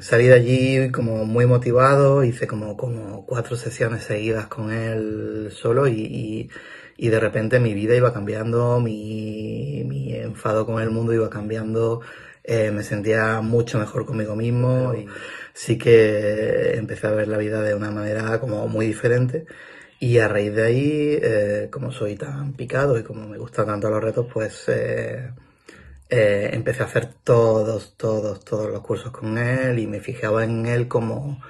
D: salí de allí como muy motivado, hice como, como cuatro sesiones seguidas con él solo y, y, de repente mi vida iba cambiando, mi, mi enfado con el mundo iba cambiando, eh, me sentía mucho mejor conmigo mismo y sí que empecé a ver la vida de una manera como muy diferente. Y a raíz de ahí, eh, como soy tan picado y como me gustan tanto los retos, pues eh, eh, empecé a hacer todos, todos, todos los cursos con él y me fijaba en él como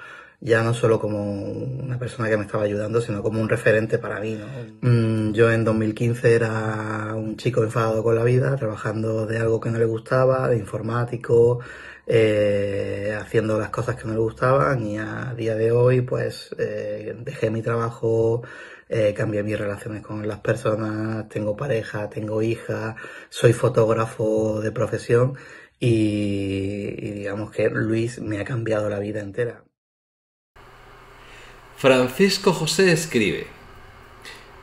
D: ya no solo como una persona que me estaba ayudando, sino como un referente para mí. ¿no? Mm, yo en 2015 era un chico enfadado con la vida, trabajando de algo que no le gustaba, de informático, eh, haciendo las cosas que no le gustaban y a día de hoy pues eh, dejé mi trabajo eh, cambié mis relaciones con las personas, tengo pareja, tengo hija, soy fotógrafo de profesión y, digamos que Luis me ha cambiado la vida entera.
A: Francisco José escribe,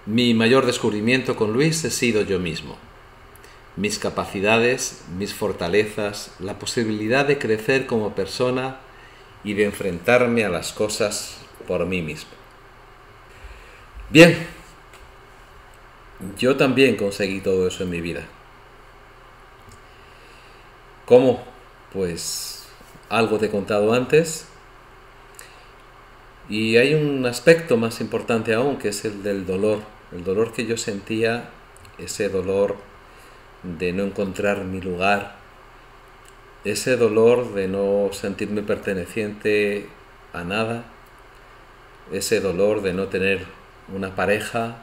A: mi mayor descubrimiento con Luis he sido yo mismo. Mis capacidades, mis fortalezas, la posibilidad de crecer como persona y de enfrentarme a las cosas por mí mismo. Bien, yo también conseguí todo eso en mi vida. ¿Cómo? Pues algo te he contado antes. Y hay un aspecto más importante aún, que es el del dolor. El dolor que yo sentía, ese dolor de no encontrar mi lugar, ese dolor de no sentirme perteneciente a nada, ese dolor de no tener una pareja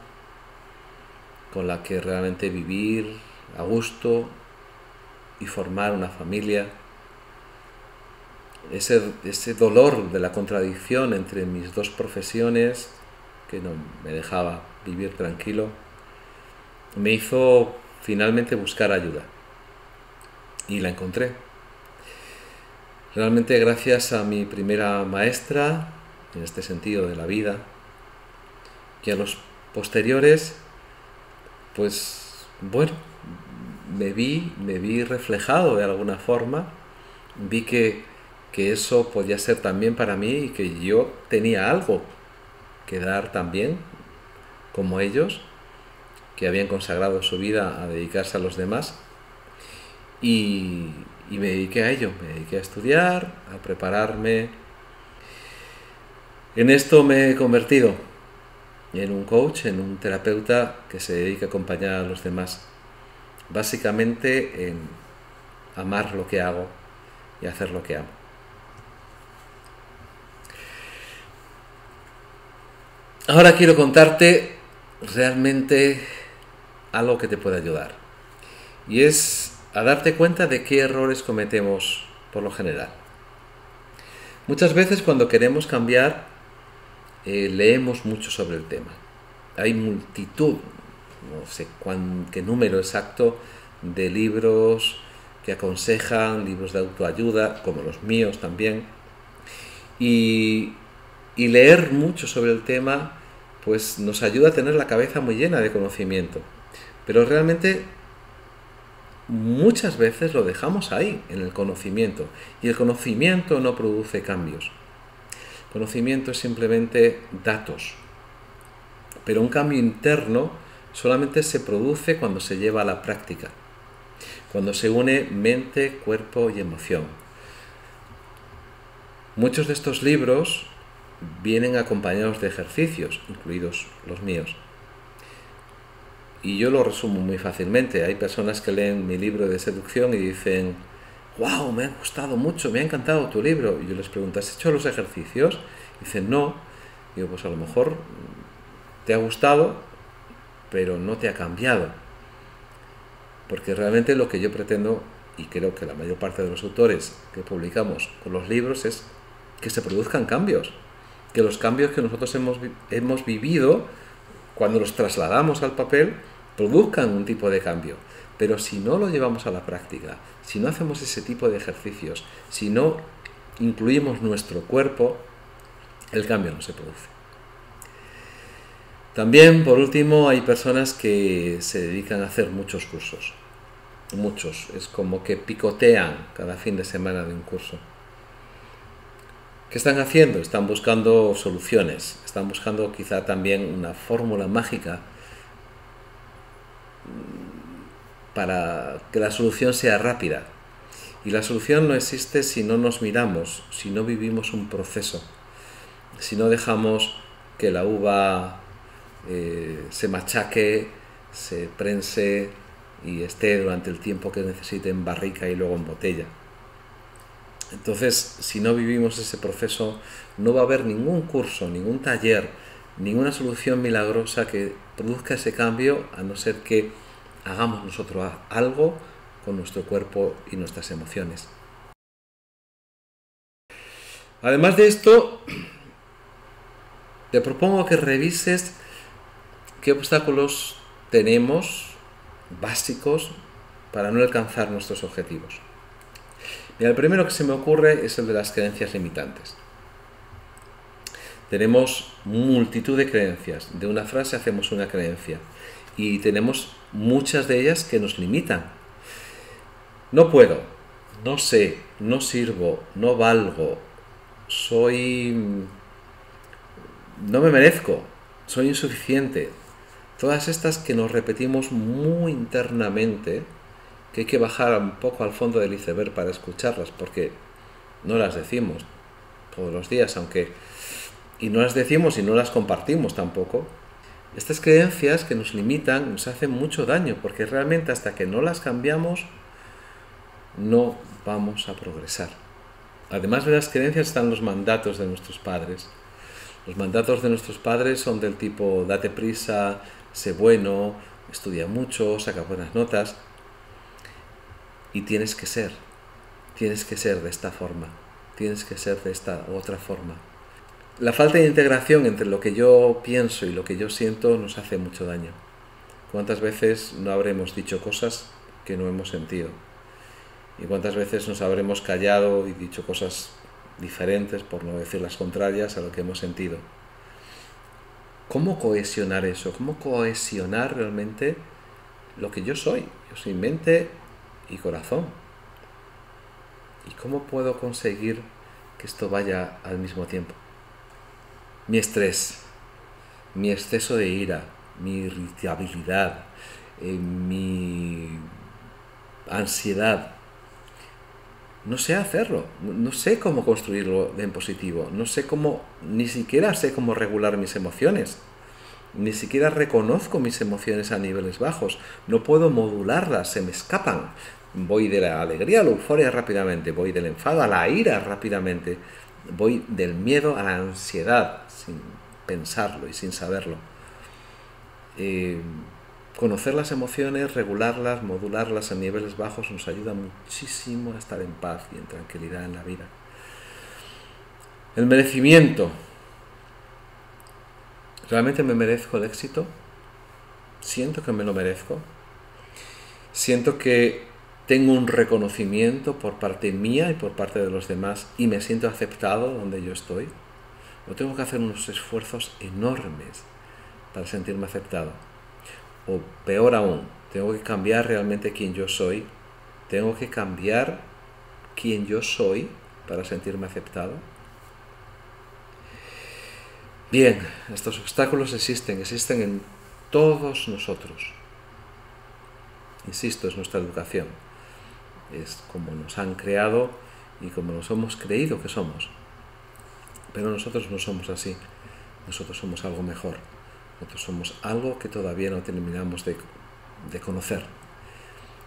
A: con la que realmente vivir a gusto y formar una familia. Ese, ese dolor de la contradicción entre mis dos profesiones que no me dejaba vivir tranquilo, me hizo finalmente buscar ayuda. Y la encontré. Realmente gracias a mi primera maestra, en este sentido de la vida, y a los posteriores, pues bueno, me vi, me vi reflejado de alguna forma, vi que, que eso podía ser también para mí y que yo tenía algo que dar también, como ellos, que habían consagrado su vida a dedicarse a los demás. Y, y, me dediqué a ello, me dediqué a estudiar, a prepararme. En esto me he convertido en un coach, en un terapeuta que se dedica a acompañar a los demás. Básicamente en amar lo que hago y hacer lo que amo. Ahora quiero contarte realmente algo que te puede ayudar. Y es a darte cuenta de qué errores cometemos por lo general. Muchas veces cuando queremos cambiar eh, leemos mucho sobre el tema. Hay multitud, no sé qué número exacto, de libros que aconsejan, libros de autoayuda, como los míos también. Y, y leer mucho sobre el tema pues nos ayuda a tener la cabeza muy llena de conocimiento. Pero realmente muchas veces lo dejamos ahí, en el conocimiento. Y el conocimiento no produce cambios. Conocimiento es simplemente datos. Pero un cambio interno solamente se produce cuando se lleva a la práctica, cuando se une mente, cuerpo y emoción. Muchos de estos libros vienen acompañados de ejercicios, incluidos los míos. Y yo lo resumo muy fácilmente. Hay personas que leen mi libro de seducción y dicen, wow, me ha gustado mucho, me ha encantado tu libro. Y yo les pregunto, ¿has hecho los ejercicios? Dicen, no. Y digo, pues a lo mejor te ha gustado, pero no te ha cambiado. Porque realmente lo que yo pretendo, y creo que la mayor parte de los autores que publicamos con los libros, es que se produzcan cambios. Que los cambios que nosotros hemos, hemos vivido, cuando los trasladamos al papel, produzcan un tipo de cambio. Pero si no lo llevamos a la práctica, si no hacemos ese tipo de ejercicios, si no incluimos nuestro cuerpo, el cambio no se produce. También, por último, hay personas que se dedican a hacer muchos cursos. Muchos. Es como que picotean cada fin de semana de un curso. ¿Qué están haciendo? Están buscando soluciones. Están buscando quizá también una fórmula mágica para que la solución sea rápida. Y la solución no existe si no nos miramos, si no vivimos un proceso, si no dejamos que la uva eh, se machaque, se prense y esté durante el tiempo que necesite en barrica y luego en botella. Entonces, si no vivimos ese proceso, no va a haber ningún curso, ningún taller, ninguna solución milagrosa que produzca ese cambio, a no ser que hagamos nosotros algo con nuestro cuerpo y nuestras emociones. Además de esto, <clears throat> te propongo que revises qué obstáculos tenemos básicos para no alcanzar nuestros objetivos. Mira, el primero que se me ocurre es el de las creencias limitantes. Tenemos multitud de creencias. De una frase hacemos una creencia. Y tenemos muchas de ellas que nos limitan. No puedo, no sé, no sirvo, no valgo, soy... no me merezco, soy insuficiente. Todas estas que nos repetimos muy internamente, que hay que bajar un poco al fondo del iceberg para escucharlas, porque no las decimos todos los días, aunque... Y no las decimos y no las compartimos tampoco, estas creencias que nos limitan nos hacen mucho daño porque realmente hasta que no las cambiamos no vamos a progresar. Además de las creencias están los mandatos de nuestros padres. Los mandatos de nuestros padres son del tipo date prisa, sé bueno, estudia mucho, saca buenas notas. Y tienes que ser, tienes que ser de esta forma, tienes que ser de esta otra forma. La falta de integración entre lo que yo pienso y lo que yo siento nos hace mucho daño. ¿Cuántas veces no habremos dicho cosas que no hemos sentido? ¿Y cuántas veces nos habremos callado y dicho cosas diferentes, por no decir las contrarias, a lo que hemos sentido? ¿Cómo cohesionar eso? ¿Cómo cohesionar realmente lo que yo soy? Yo soy mente y corazón. ¿Y cómo puedo conseguir que esto vaya al mismo tiempo? mi estrés, mi exceso de ira, mi irritabilidad, eh, mi ansiedad. No sé hacerlo, no sé cómo construirlo en positivo, no sé cómo, ni siquiera sé cómo regular mis emociones, ni siquiera reconozco mis emociones a niveles bajos, no puedo modularlas, se me escapan. Voy de la alegría a la euforia rápidamente, voy del enfado a la ira rápidamente, voy del miedo a la ansiedad sin pensarlo y sin saberlo. Eh, conocer las emociones, regularlas, modularlas a niveles bajos nos ayuda muchísimo a estar en paz y en tranquilidad en la vida. El merecimiento. ¿Realmente me merezco el éxito? Siento que me lo merezco. Siento que tengo un reconocimiento por parte mía y por parte de los demás y me siento aceptado donde yo estoy. O tengo que hacer unos esfuerzos enormes para sentirme aceptado. O peor aún, tengo que cambiar realmente quién yo soy. Tengo que cambiar quién yo soy para sentirme aceptado. Bien, estos obstáculos existen, existen en todos nosotros. Insisto, es nuestra educación es como nos han creado y como nos hemos creído que somos. Pero nosotros no somos así, nosotros somos algo mejor. Nosotros somos algo que todavía no terminamos de, de conocer.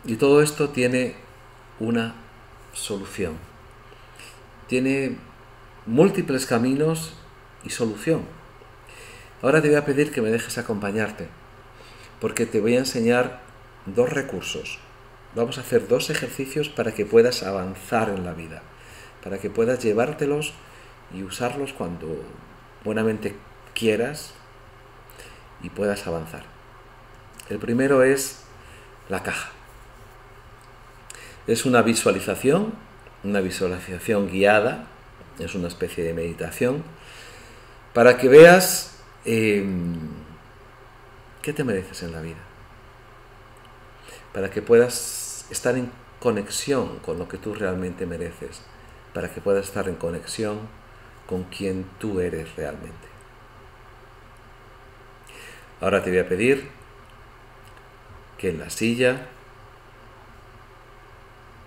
A: Y todo esto tiene una solución. Tiene múltiples caminos y solución. Ahora te voy a pedir que me dejes acompañarte, porque te voy a enseñar dos recursos. Vamos a hacer dos ejercicios para que puedas avanzar en la vida, para que puedas llevártelos y usarlos cuando buenamente quieras y puedas avanzar. El primero es la caja. Es una visualización, una visualización guiada, es una especie de meditación, para que veas em, qué te mereces en la vida, para que puedas estar en conexión con lo que tú realmente mereces, para que puedas estar en conexión con quien tú eres realmente. Ahora te voy a pedir que en la silla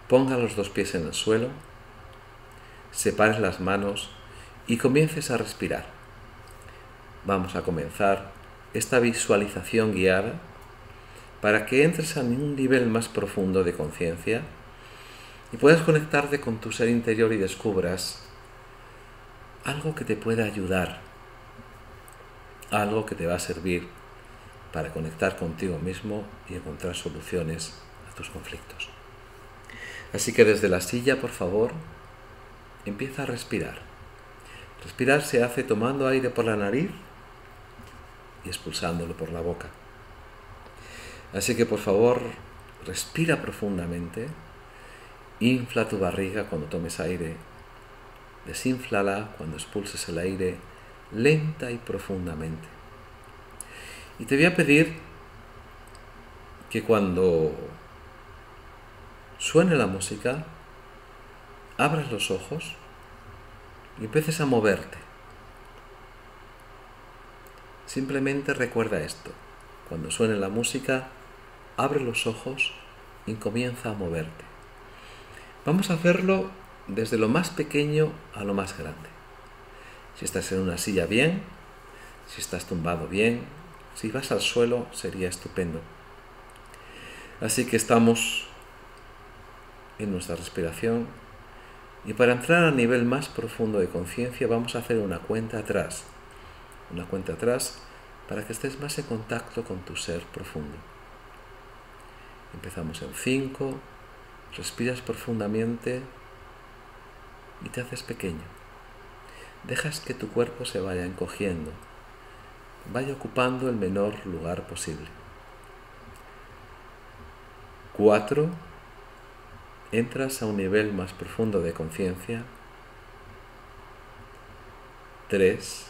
A: ponga los dos pies en el suelo, separes las manos y comiences a respirar. Vamos a comenzar esta visualización guiada para que entres a un nivel más profundo de conciencia y puedas conectarte con tu ser interior y descubras algo que te pueda ayudar, algo que te va a servir para conectar contigo mismo y encontrar soluciones a tus conflictos. Así que desde la silla, por favor, empieza a respirar. Respirar se hace tomando aire por la nariz y expulsándolo por la boca. Así que por favor, respira profundamente, infla tu barriga cuando tomes aire, desínflala cuando expulses el aire lenta y profundamente. Y te voy a pedir que cuando suene la música, abras los ojos y empieces a moverte. Simplemente recuerda esto. Cuando suene la música, abre los ojos y comienza a moverte. Vamos a hacerlo desde lo más pequeño a lo más grande. Si estás en una silla bien, si estás tumbado bien, si vas al suelo sería estupendo. Así que estamos en nuestra respiración y para entrar al nivel más profundo de conciencia vamos a hacer una cuenta atrás. Una cuenta atrás para que estés más en contacto con tu ser profundo. Empezamos en 5, respiras profundamente y te haces pequeño. Dejas que tu cuerpo se vaya encogiendo vaya ocupando el menor lugar posible. 4. Entras a un nivel más profundo de conciencia. 3.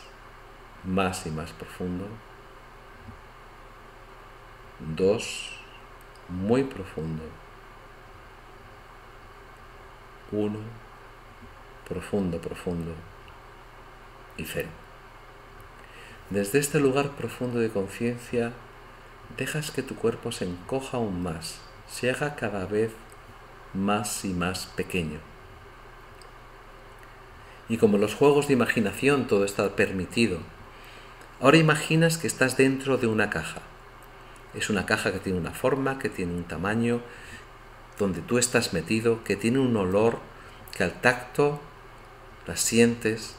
A: Más y más profundo. 2. Muy profundo. 1. Profundo, profundo. Y cero. Desde este lugar profundo de conciencia, dejas que tu cuerpo se encoja aún más, se haga cada vez más y más pequeño. Y como los juegos de imaginación todo está permitido, ahora imaginas que estás dentro de una caja. Es una caja que tiene una forma, que tiene un tamaño, donde tú estás metido, que tiene un olor, que al tacto la sientes.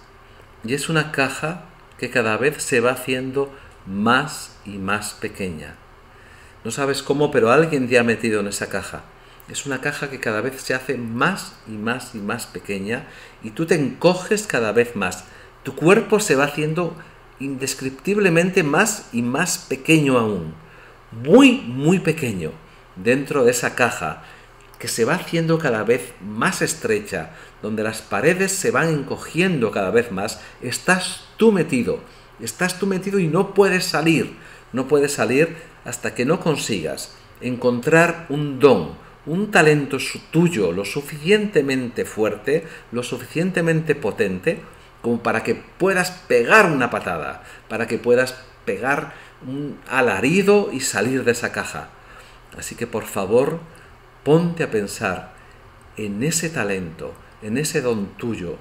A: Y es una caja que cada vez se va haciendo más y más pequeña. No sabes cómo, pero alguien te ha metido en esa caja. Es una caja que cada vez se hace más y más y más pequeña y tú te encoges cada vez más. Tu cuerpo se va haciendo indescriptiblemente más y más pequeño aún. Muy, muy pequeño dentro de esa caja que se va haciendo cada vez más estrecha, donde las paredes se van encogiendo cada vez más, estás tú metido, estás tú metido y no puedes salir, no puedes salir hasta que no consigas encontrar un don, un talento tuyo lo suficientemente fuerte, lo suficientemente potente, como para que puedas pegar una patada, para que puedas pegar un alarido y salir de esa caja. Así que por favor, ponte a pensar en ese talento, en ese don tuyo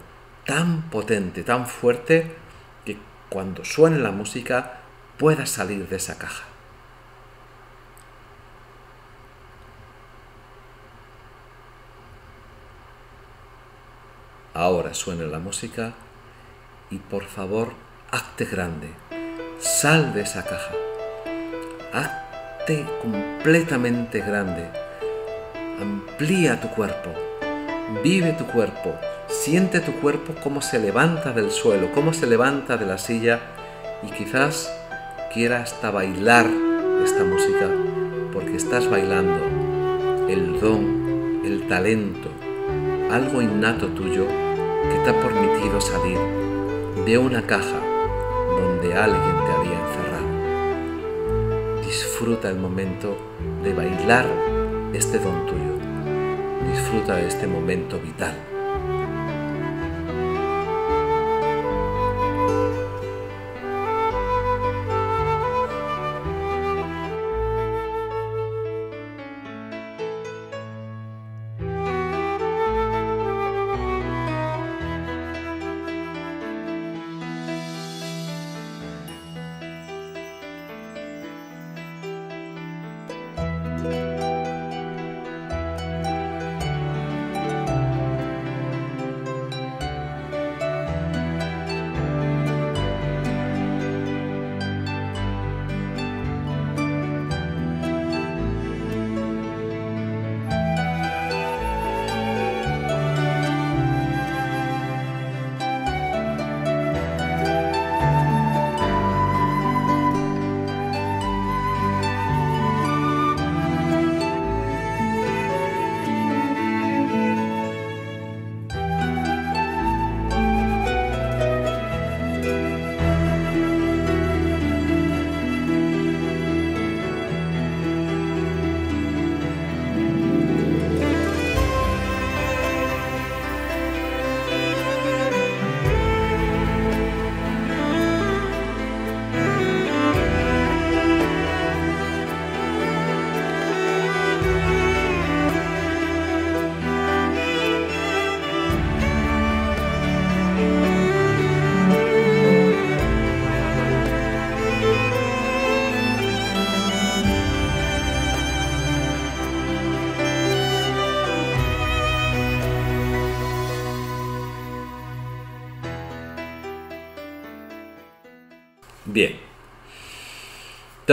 A: tan potente, tan fuerte, que cuando suene la música puedas salir de esa caja. Ahora suena la música y por favor, hazte grande. Sal de esa caja. Hazte completamente grande. Amplía tu cuerpo. Vive tu cuerpo. Siente tu cuerpo cómo se levanta del suelo, cómo se levanta de la silla y quizás quiera hasta bailar esta música porque estás bailando el don, el talento, algo innato tuyo que te ha permitido salir de una caja donde alguien. Disfruta el momento de bailar este don tuyo. Disfruta de este momento vital.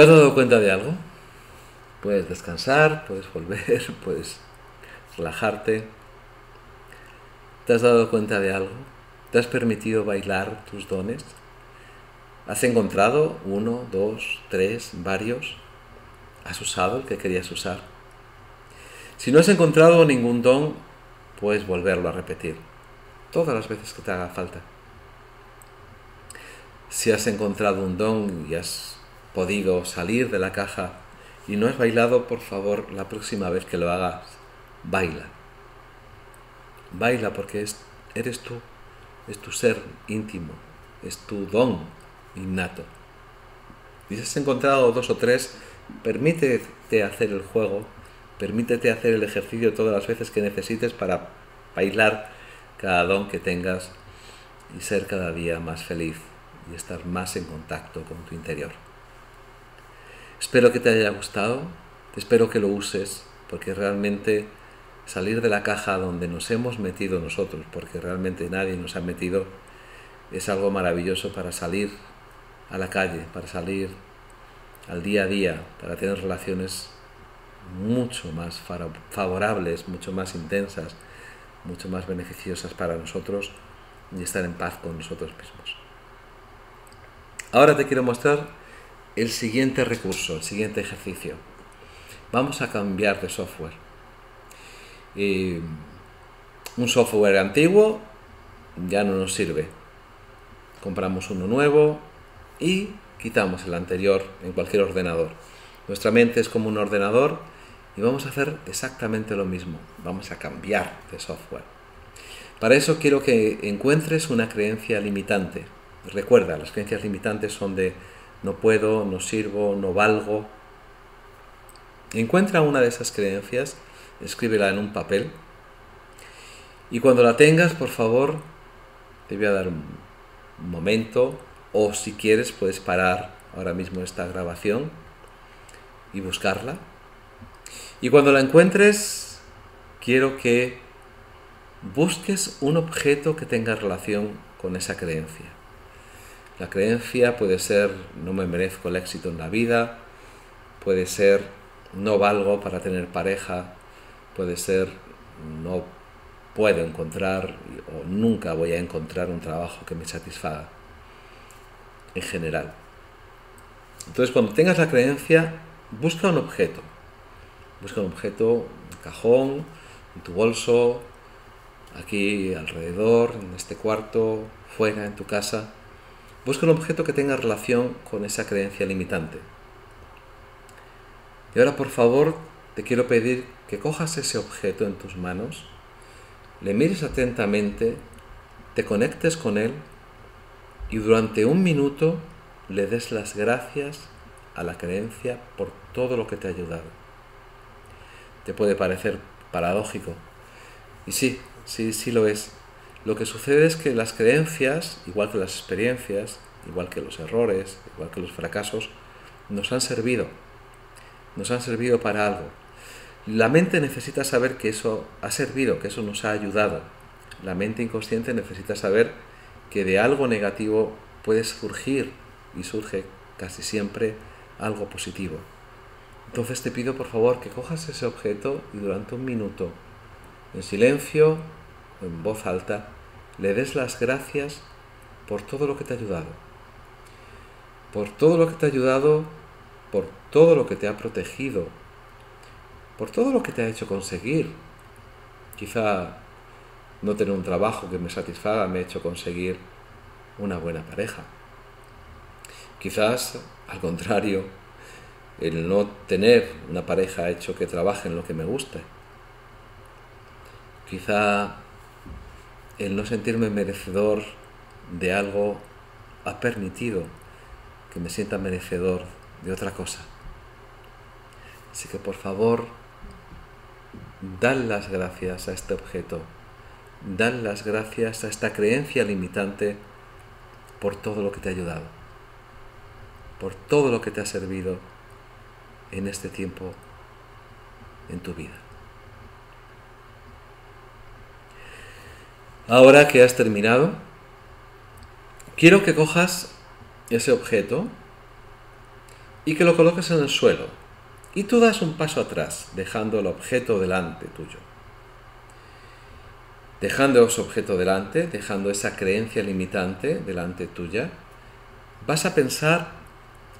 A: ¿Te has dado cuenta de algo? Puedes descansar, puedes volver, <laughs> puedes relajarte. ¿Te has dado cuenta de algo? ¿Te has permitido bailar tus dones? ¿Has encontrado uno, dos, tres, varios? ¿Has usado el que querías usar? Si no has encontrado ningún don, puedes volverlo a repetir todas las veces que te haga falta si has encontrado un don y has podido salir de la caja y no has bailado, por favor, la próxima vez que lo hagas, baila. Baila porque es, eres tú, es tu ser íntimo, es tu don innato. Y si has encontrado dos o tres, permítete hacer el juego, permítete hacer el ejercicio todas las veces que necesites para bailar cada don que tengas y ser cada día más feliz y estar más en contacto con tu interior. Espero que te haya gustado, espero que lo uses, porque realmente salir de la caja donde nos hemos metido nosotros, porque realmente nadie nos ha metido, es algo maravilloso para salir a la calle, para salir al día a día, para tener relaciones mucho más favorables, mucho más intensas, mucho más beneficiosas para nosotros y estar en paz con nosotros mismos. Ahora te quiero mostrar el siguiente recurso, el siguiente ejercicio. Vamos a cambiar de software. un software antiguo ya no nos sirve. Compramos uno nuevo y quitamos el anterior en cualquier ordenador. Nuestra mente es como un ordenador y vamos a hacer exactamente lo mismo. Vamos a cambiar de software. Para eso quiero que encuentres una creencia limitante, Recuerda, las creencias limitantes son de no puedo, no sirvo, no valgo. Encuentra una de esas creencias, escríbela en un papel y cuando la tengas, por favor, te voy a dar un momento o si quieres puedes parar ahora mismo esta grabación y buscarla. Y cuando la encuentres, quiero que busques un objeto que tenga relación con esa creencia. La creencia puede ser no me merezco el éxito en la vida, puede ser no valgo para tener pareja, puede ser no puedo encontrar o nunca voy a encontrar un trabajo que me satisfaga en general. Entonces cuando tengas la creencia, busca un objeto. Busca un objeto, un cajón, en tu bolso, aquí alrededor, en este cuarto, fuera, en tu casa. Busca un objeto que tenga relación con esa creencia limitante. Y ahora por favor te quiero pedir que cojas ese objeto en tus manos, le mires atentamente, te conectes con él y durante un minuto le des las gracias a la creencia por todo lo que te ha ayudado. Te puede parecer paradójico. Y sí, sí, sí lo es. Lo que sucede es que las creencias, igual que las experiencias, igual que los errores, igual que los fracasos, nos han servido. Nos han servido para algo. La mente necesita saber que eso ha servido, que eso nos ha ayudado. La mente inconsciente necesita saber que de algo negativo puede surgir y surge casi siempre algo positivo. Entonces te pido por favor que cojas ese objeto y durante un minuto, en silencio, en voz alta, le des las gracias por todo lo que te ha ayudado. Por todo lo que te ha ayudado, por todo lo que te ha protegido, por todo lo que te ha hecho conseguir. Quizá no tener un trabajo que me satisfaga me ha hecho conseguir una buena pareja. Quizás, al contrario, el no tener una pareja ha hecho que trabaje en lo que me guste. Quizá el no sentirme merecedor de algo ha permitido que me sienta merecedor de otra cosa. Así que por favor, dan las gracias a este objeto, dan las gracias a esta creencia limitante por todo lo que te ha ayudado, por todo lo que te ha servido en este tiempo en tu vida. Ahora que has terminado, quiero que cojas ese objeto y que lo coloques en el suelo y tú das un paso atrás, dejando el objeto delante tuyo. Dejando ese objeto delante, dejando esa creencia limitante delante tuya, vas a pensar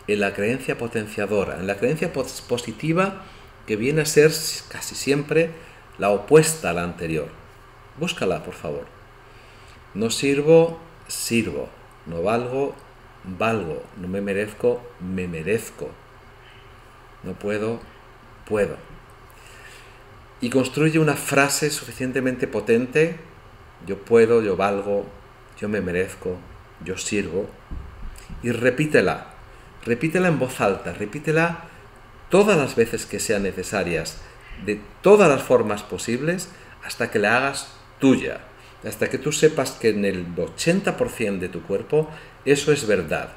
A: en la creencia potenciadora, en la creencia positiva que viene a ser casi siempre la opuesta a la anterior. Búscala, por favor. No sirvo, sirvo. No valgo, valgo. No me merezco, me merezco no puedo, puedo. Y construye una frase suficientemente potente, yo puedo, yo valgo, yo me merezco, yo sirvo, y repítela, repítela en voz alta, repítela todas las veces que sean necesarias, de todas las formas posibles, hasta que la hagas tuya, hasta que tú sepas que en el 80% de tu cuerpo eso es verdad.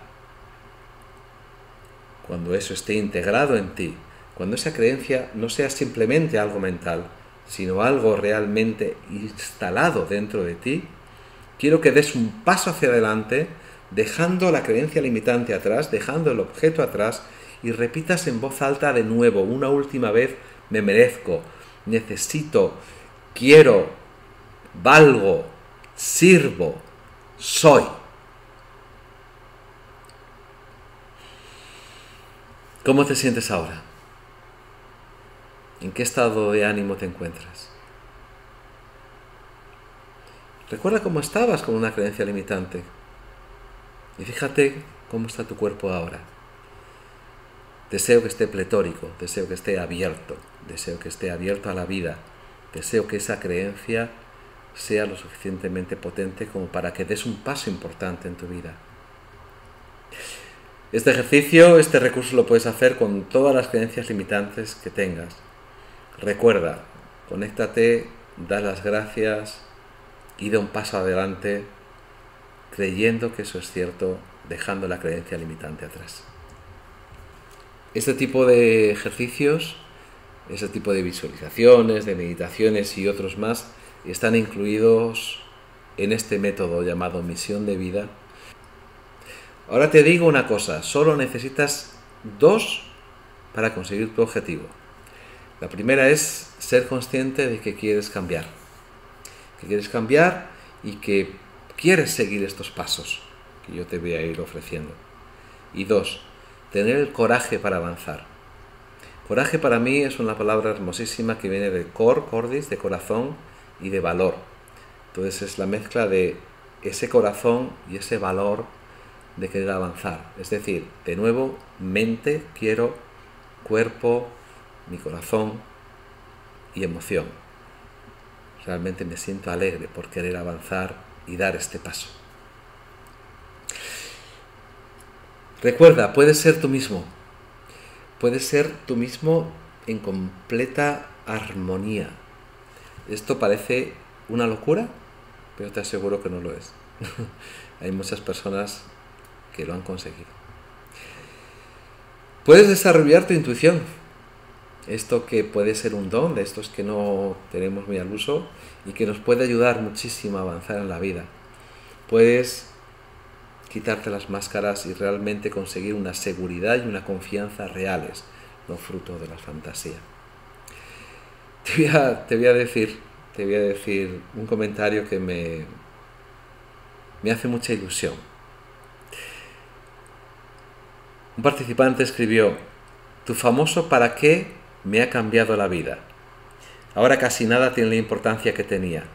A: Cuando eso esté integrado en ti, cuando esa creencia no sea simplemente algo mental, sino algo realmente instalado dentro de ti, quiero que des un paso hacia adelante, dejando la creencia limitante atrás, dejando el objeto atrás, y repitas en voz alta de nuevo, una última vez, me merezco, necesito, quiero, valgo, sirvo, soy. ¿Cómo te sientes ahora? ¿En qué estado de ánimo te encuentras? Recuerda cómo estabas con una creencia limitante. Y fíjate cómo está tu cuerpo ahora. Deseo que esté pletórico, deseo que esté abierto, deseo que esté abierto a la vida, deseo que esa creencia sea lo suficientemente potente como para que des un paso importante en tu vida. Este ejercicio, este recurso lo puedes hacer con todas las creencias limitantes que tengas. Recuerda, conéctate, da las gracias y da un paso adelante creyendo que eso es cierto, dejando la creencia limitante atrás. Este tipo de ejercicios, ese tipo de visualizaciones, de meditaciones y otros más están incluidos en este método llamado misión de vida. Ahora te digo una cosa, solo necesitas dos para conseguir tu objetivo. La primera es ser consciente de que quieres cambiar, que quieres cambiar y que quieres seguir estos pasos que yo te voy a ir ofreciendo. Y dos, tener el coraje para avanzar. Coraje para mí es una palabra hermosísima que viene de cor, cordis, de corazón y de valor. Entonces es la mezcla de ese corazón y ese valor de querer avanzar. Es decir, de nuevo, mente, quiero, cuerpo, mi corazón y emoción. Realmente me siento alegre por querer avanzar y dar este paso. Recuerda, puedes ser tú mismo. Puedes ser tú mismo en completa armonía. Esto parece una locura, pero te aseguro que no lo es. <laughs> Hay muchas personas que lo han conseguido. Puedes desarrollar tu intuición. Esto que puede ser un don de estos que no tenemos muy al uso y que nos puede ayudar muchísimo a avanzar en la vida. Puedes quitarte las máscaras y realmente conseguir una seguridad y una confianza reales, no fruto de la fantasía. <laughs> Te voy a, te voy a decir, te voy a decir un comentario que me, me hace mucha ilusión. Un participante escribió, tu famoso para qué me ha cambiado la vida. Ahora casi nada tiene la importancia que tenía.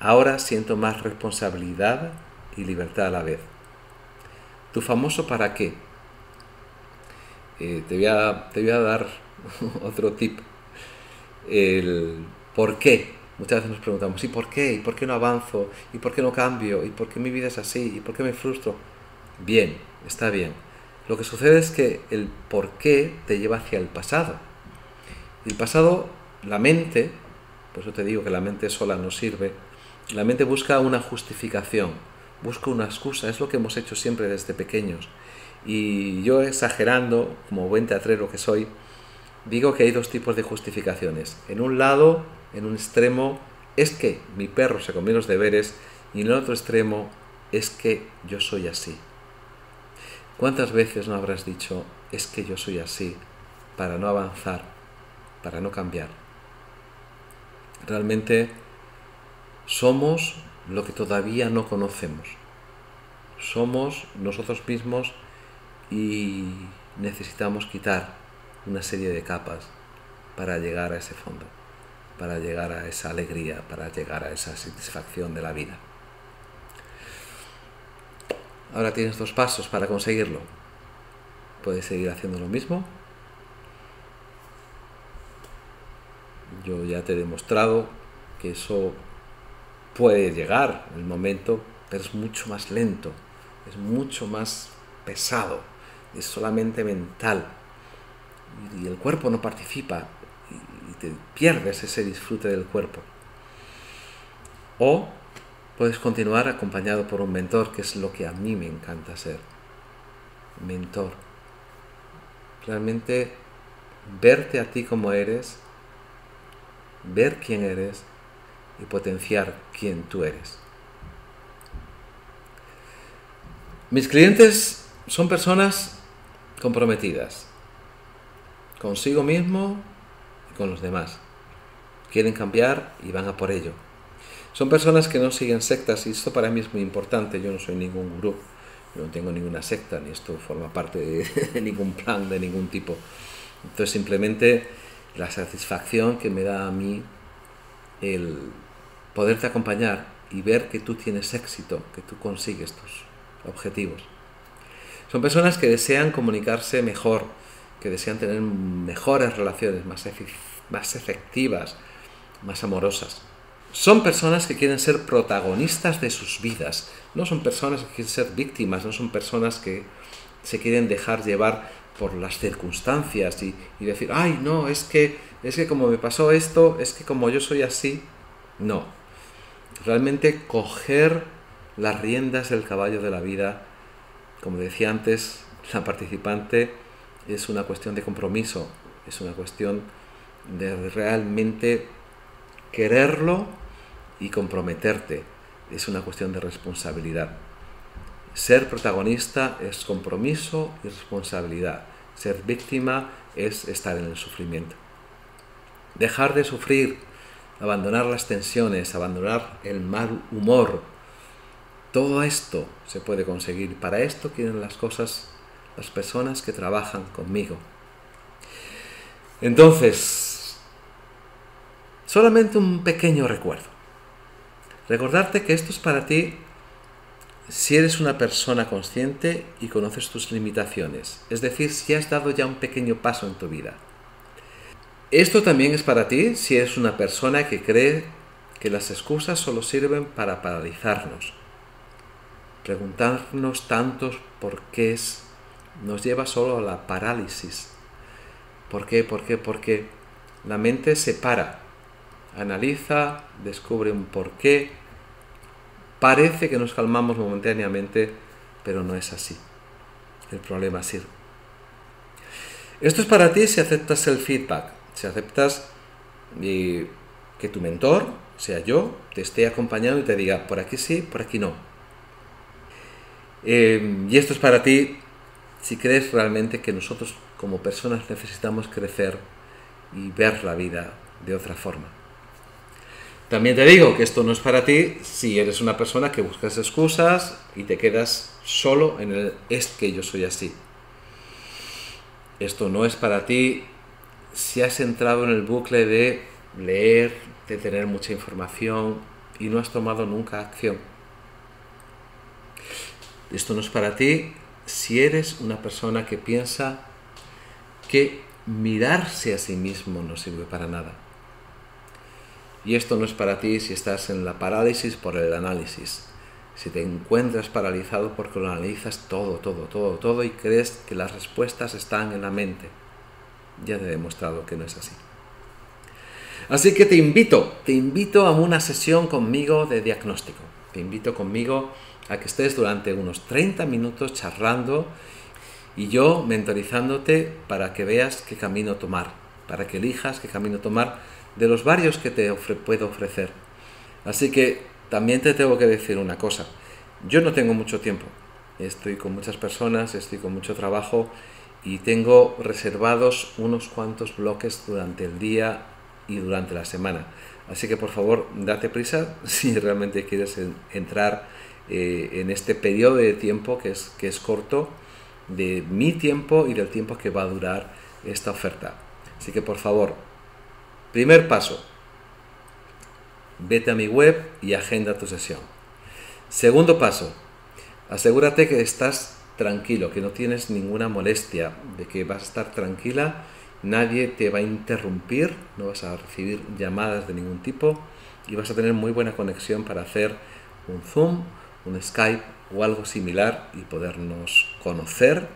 A: Ahora siento más responsabilidad y libertad a la vez. ¿Tu famoso para qué? Eh, te, voy a, te voy a dar <laughs> otro tip. El por qué. Muchas veces nos preguntamos, ¿y por qué? ¿Y por qué no avanzo? ¿Y por qué no cambio? ¿Y por qué mi vida es así? ¿Y por qué me frustro? Bien, está bien. Lo que sucede es que el por qué te lleva hacia el pasado. El pasado, la mente, por eso te digo que la mente sola no sirve, la mente busca una justificación busco una excusa, es lo que hemos hecho siempre desde pequeños. Y yo exagerando, como buen teatrero que soy, digo que hay dos tipos de justificaciones. En un lado, en un extremo, es que mi perro se comió los deberes y en el otro extremo es que yo soy así. ¿Cuántas veces no habrás dicho es que yo soy así para no avanzar, para no cambiar? Realmente somos lo que todavía no conocemos. Somos nosotros mismos y necesitamos quitar una serie de capas para llegar a ese fondo, para llegar a esa alegría, para llegar a esa satisfacción de la vida. Ahora tienes dos pasos para conseguirlo. Puedes seguir haciendo lo mismo. Yo ya te he demostrado que eso puede llegar el momento, pero es mucho más lento, es mucho más pesado, es solamente mental. Y, el cuerpo no participa y, te pierdes ese disfrute del cuerpo. O puedes continuar acompañado por un mentor, que es lo que a mí me encanta ser. Mentor. Realmente verte a ti como eres, ver quién eres y potenciar quién tú eres. Mis clientes son personas comprometidas consigo mismo y con los demás. Quieren cambiar y van a por ello. Son personas que no siguen sectas y esto para mí es muy importante. Yo no soy ningún gurú, no tengo ninguna secta, ni esto forma parte de, <laughs> de ningún plan de ningún tipo. Entonces simplemente la satisfacción que me da a mí el poderte acompañar y ver que tú tienes éxito, que tú consigues tus objetivos. Son personas que desean comunicarse mejor, que desean tener mejores relaciones, más, más efectivas, más amorosas. Son personas que quieren ser protagonistas de sus vidas, no son personas que quieren ser víctimas, no son personas que se quieren dejar llevar por las circunstancias y, y decir, ay, no, es que, es que como me pasó esto, es que como yo soy así, no, realmente coger las riendas del caballo de la vida, como decía antes la participante, es una cuestión de compromiso, es una cuestión de realmente quererlo y comprometerte, es una cuestión de responsabilidad. Ser protagonista es compromiso y responsabilidad. Ser víctima es estar en el sufrimiento. Dejar de sufrir, abandonar las tensiones, abandonar el mal humor, todo esto se puede conseguir. Para esto quieren las cosas las personas que trabajan conmigo. Entonces, solamente un pequeño recuerdo. Recordarte que esto es para ti si eres una persona consciente y conoces tus limitaciones, es decir, si has dado ya un pequeño paso en tu vida. Esto también es para ti si eres una persona que cree que las excusas solo sirven para paralizarnos. Preguntarnos tantos por qué es nos lleva solo a la parálisis. ¿Por qué? ¿Por qué? Porque la mente se para, analiza, descubre un porqué. Parece que nos calmamos momentáneamente, pero no es así. El problema es ir. Esto es para ti si aceptas el feedback, si aceptas que tu mentor, sea yo, te esté acompañando y te diga, por aquí sí, por aquí no. Eh, y esto es para ti si crees realmente que nosotros como personas necesitamos crecer y ver la vida de otra forma. También te digo que esto no es para ti si eres una persona que buscas excusas y te quedas solo en el es que yo soy así. Esto no es para ti si has entrado en el bucle de leer, de tener mucha información y no has tomado nunca acción. Esto no es para ti si eres una persona que piensa que mirarse a sí mismo no sirve para nada. Y esto no es para ti si estás en la parálisis por el análisis. Si te encuentras paralizado porque lo analizas todo, todo, todo, todo y crees que las respuestas están en la mente. Ya te he demostrado que no es así. Así que te invito, te invito a una sesión conmigo de diagnóstico. Te invito conmigo a que estés durante unos 30 minutos charlando y yo mentorizándote para que veas qué camino tomar, para que elijas qué camino tomar de los varios que te puedo ofrecer. Así que también te tengo que decir una cosa, yo no tengo mucho tiempo, estoy con muchas personas, estoy con mucho trabajo y tengo reservados unos cuantos bloques durante el día y durante la semana. Así que por favor, date prisa <laughs> si realmente quieres entrar eh, en este periodo de tiempo que es, que es corto, de mi tiempo y del tiempo que va a durar esta oferta. Así que por favor, primer paso, vete a mi web y agenda tu sesión. Segundo paso, asegúrate que estás tranquilo, que no tienes ninguna molestia, de que vas a estar tranquila, nadie te va a interrumpir, no vas a recibir llamadas de ningún tipo y vas a tener muy buena conexión para hacer un Zoom un Skype o algo similar y podernos conocer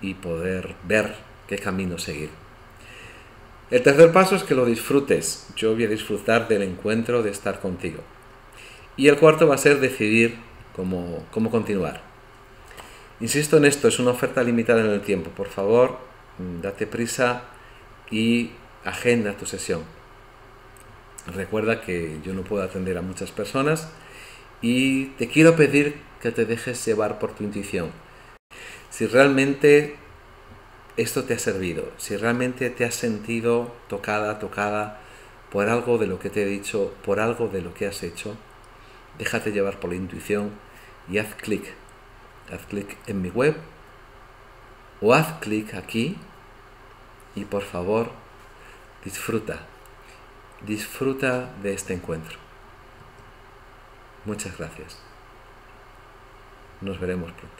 A: y poder ver qué camino seguir. El tercer paso es que lo disfrutes. Yo voy a disfrutar del encuentro, de estar contigo. Y el cuarto va a ser decidir cómo, cómo continuar. Insisto en esto, es una oferta limitada en el tiempo. Por favor, date prisa y agenda tu sesión. Recuerda que yo no puedo atender a muchas personas y te quiero pedir que te dejes llevar por tu intuición. Si realmente esto te ha servido, si realmente te has sentido tocada, tocada por algo de lo que te he dicho, por algo de lo que has hecho, déjate llevar por la intuición y haz clic. Haz clic en mi web o haz clic aquí y por favor disfruta, disfruta de este encuentro. Muchas gracias. Nos veremos pronto.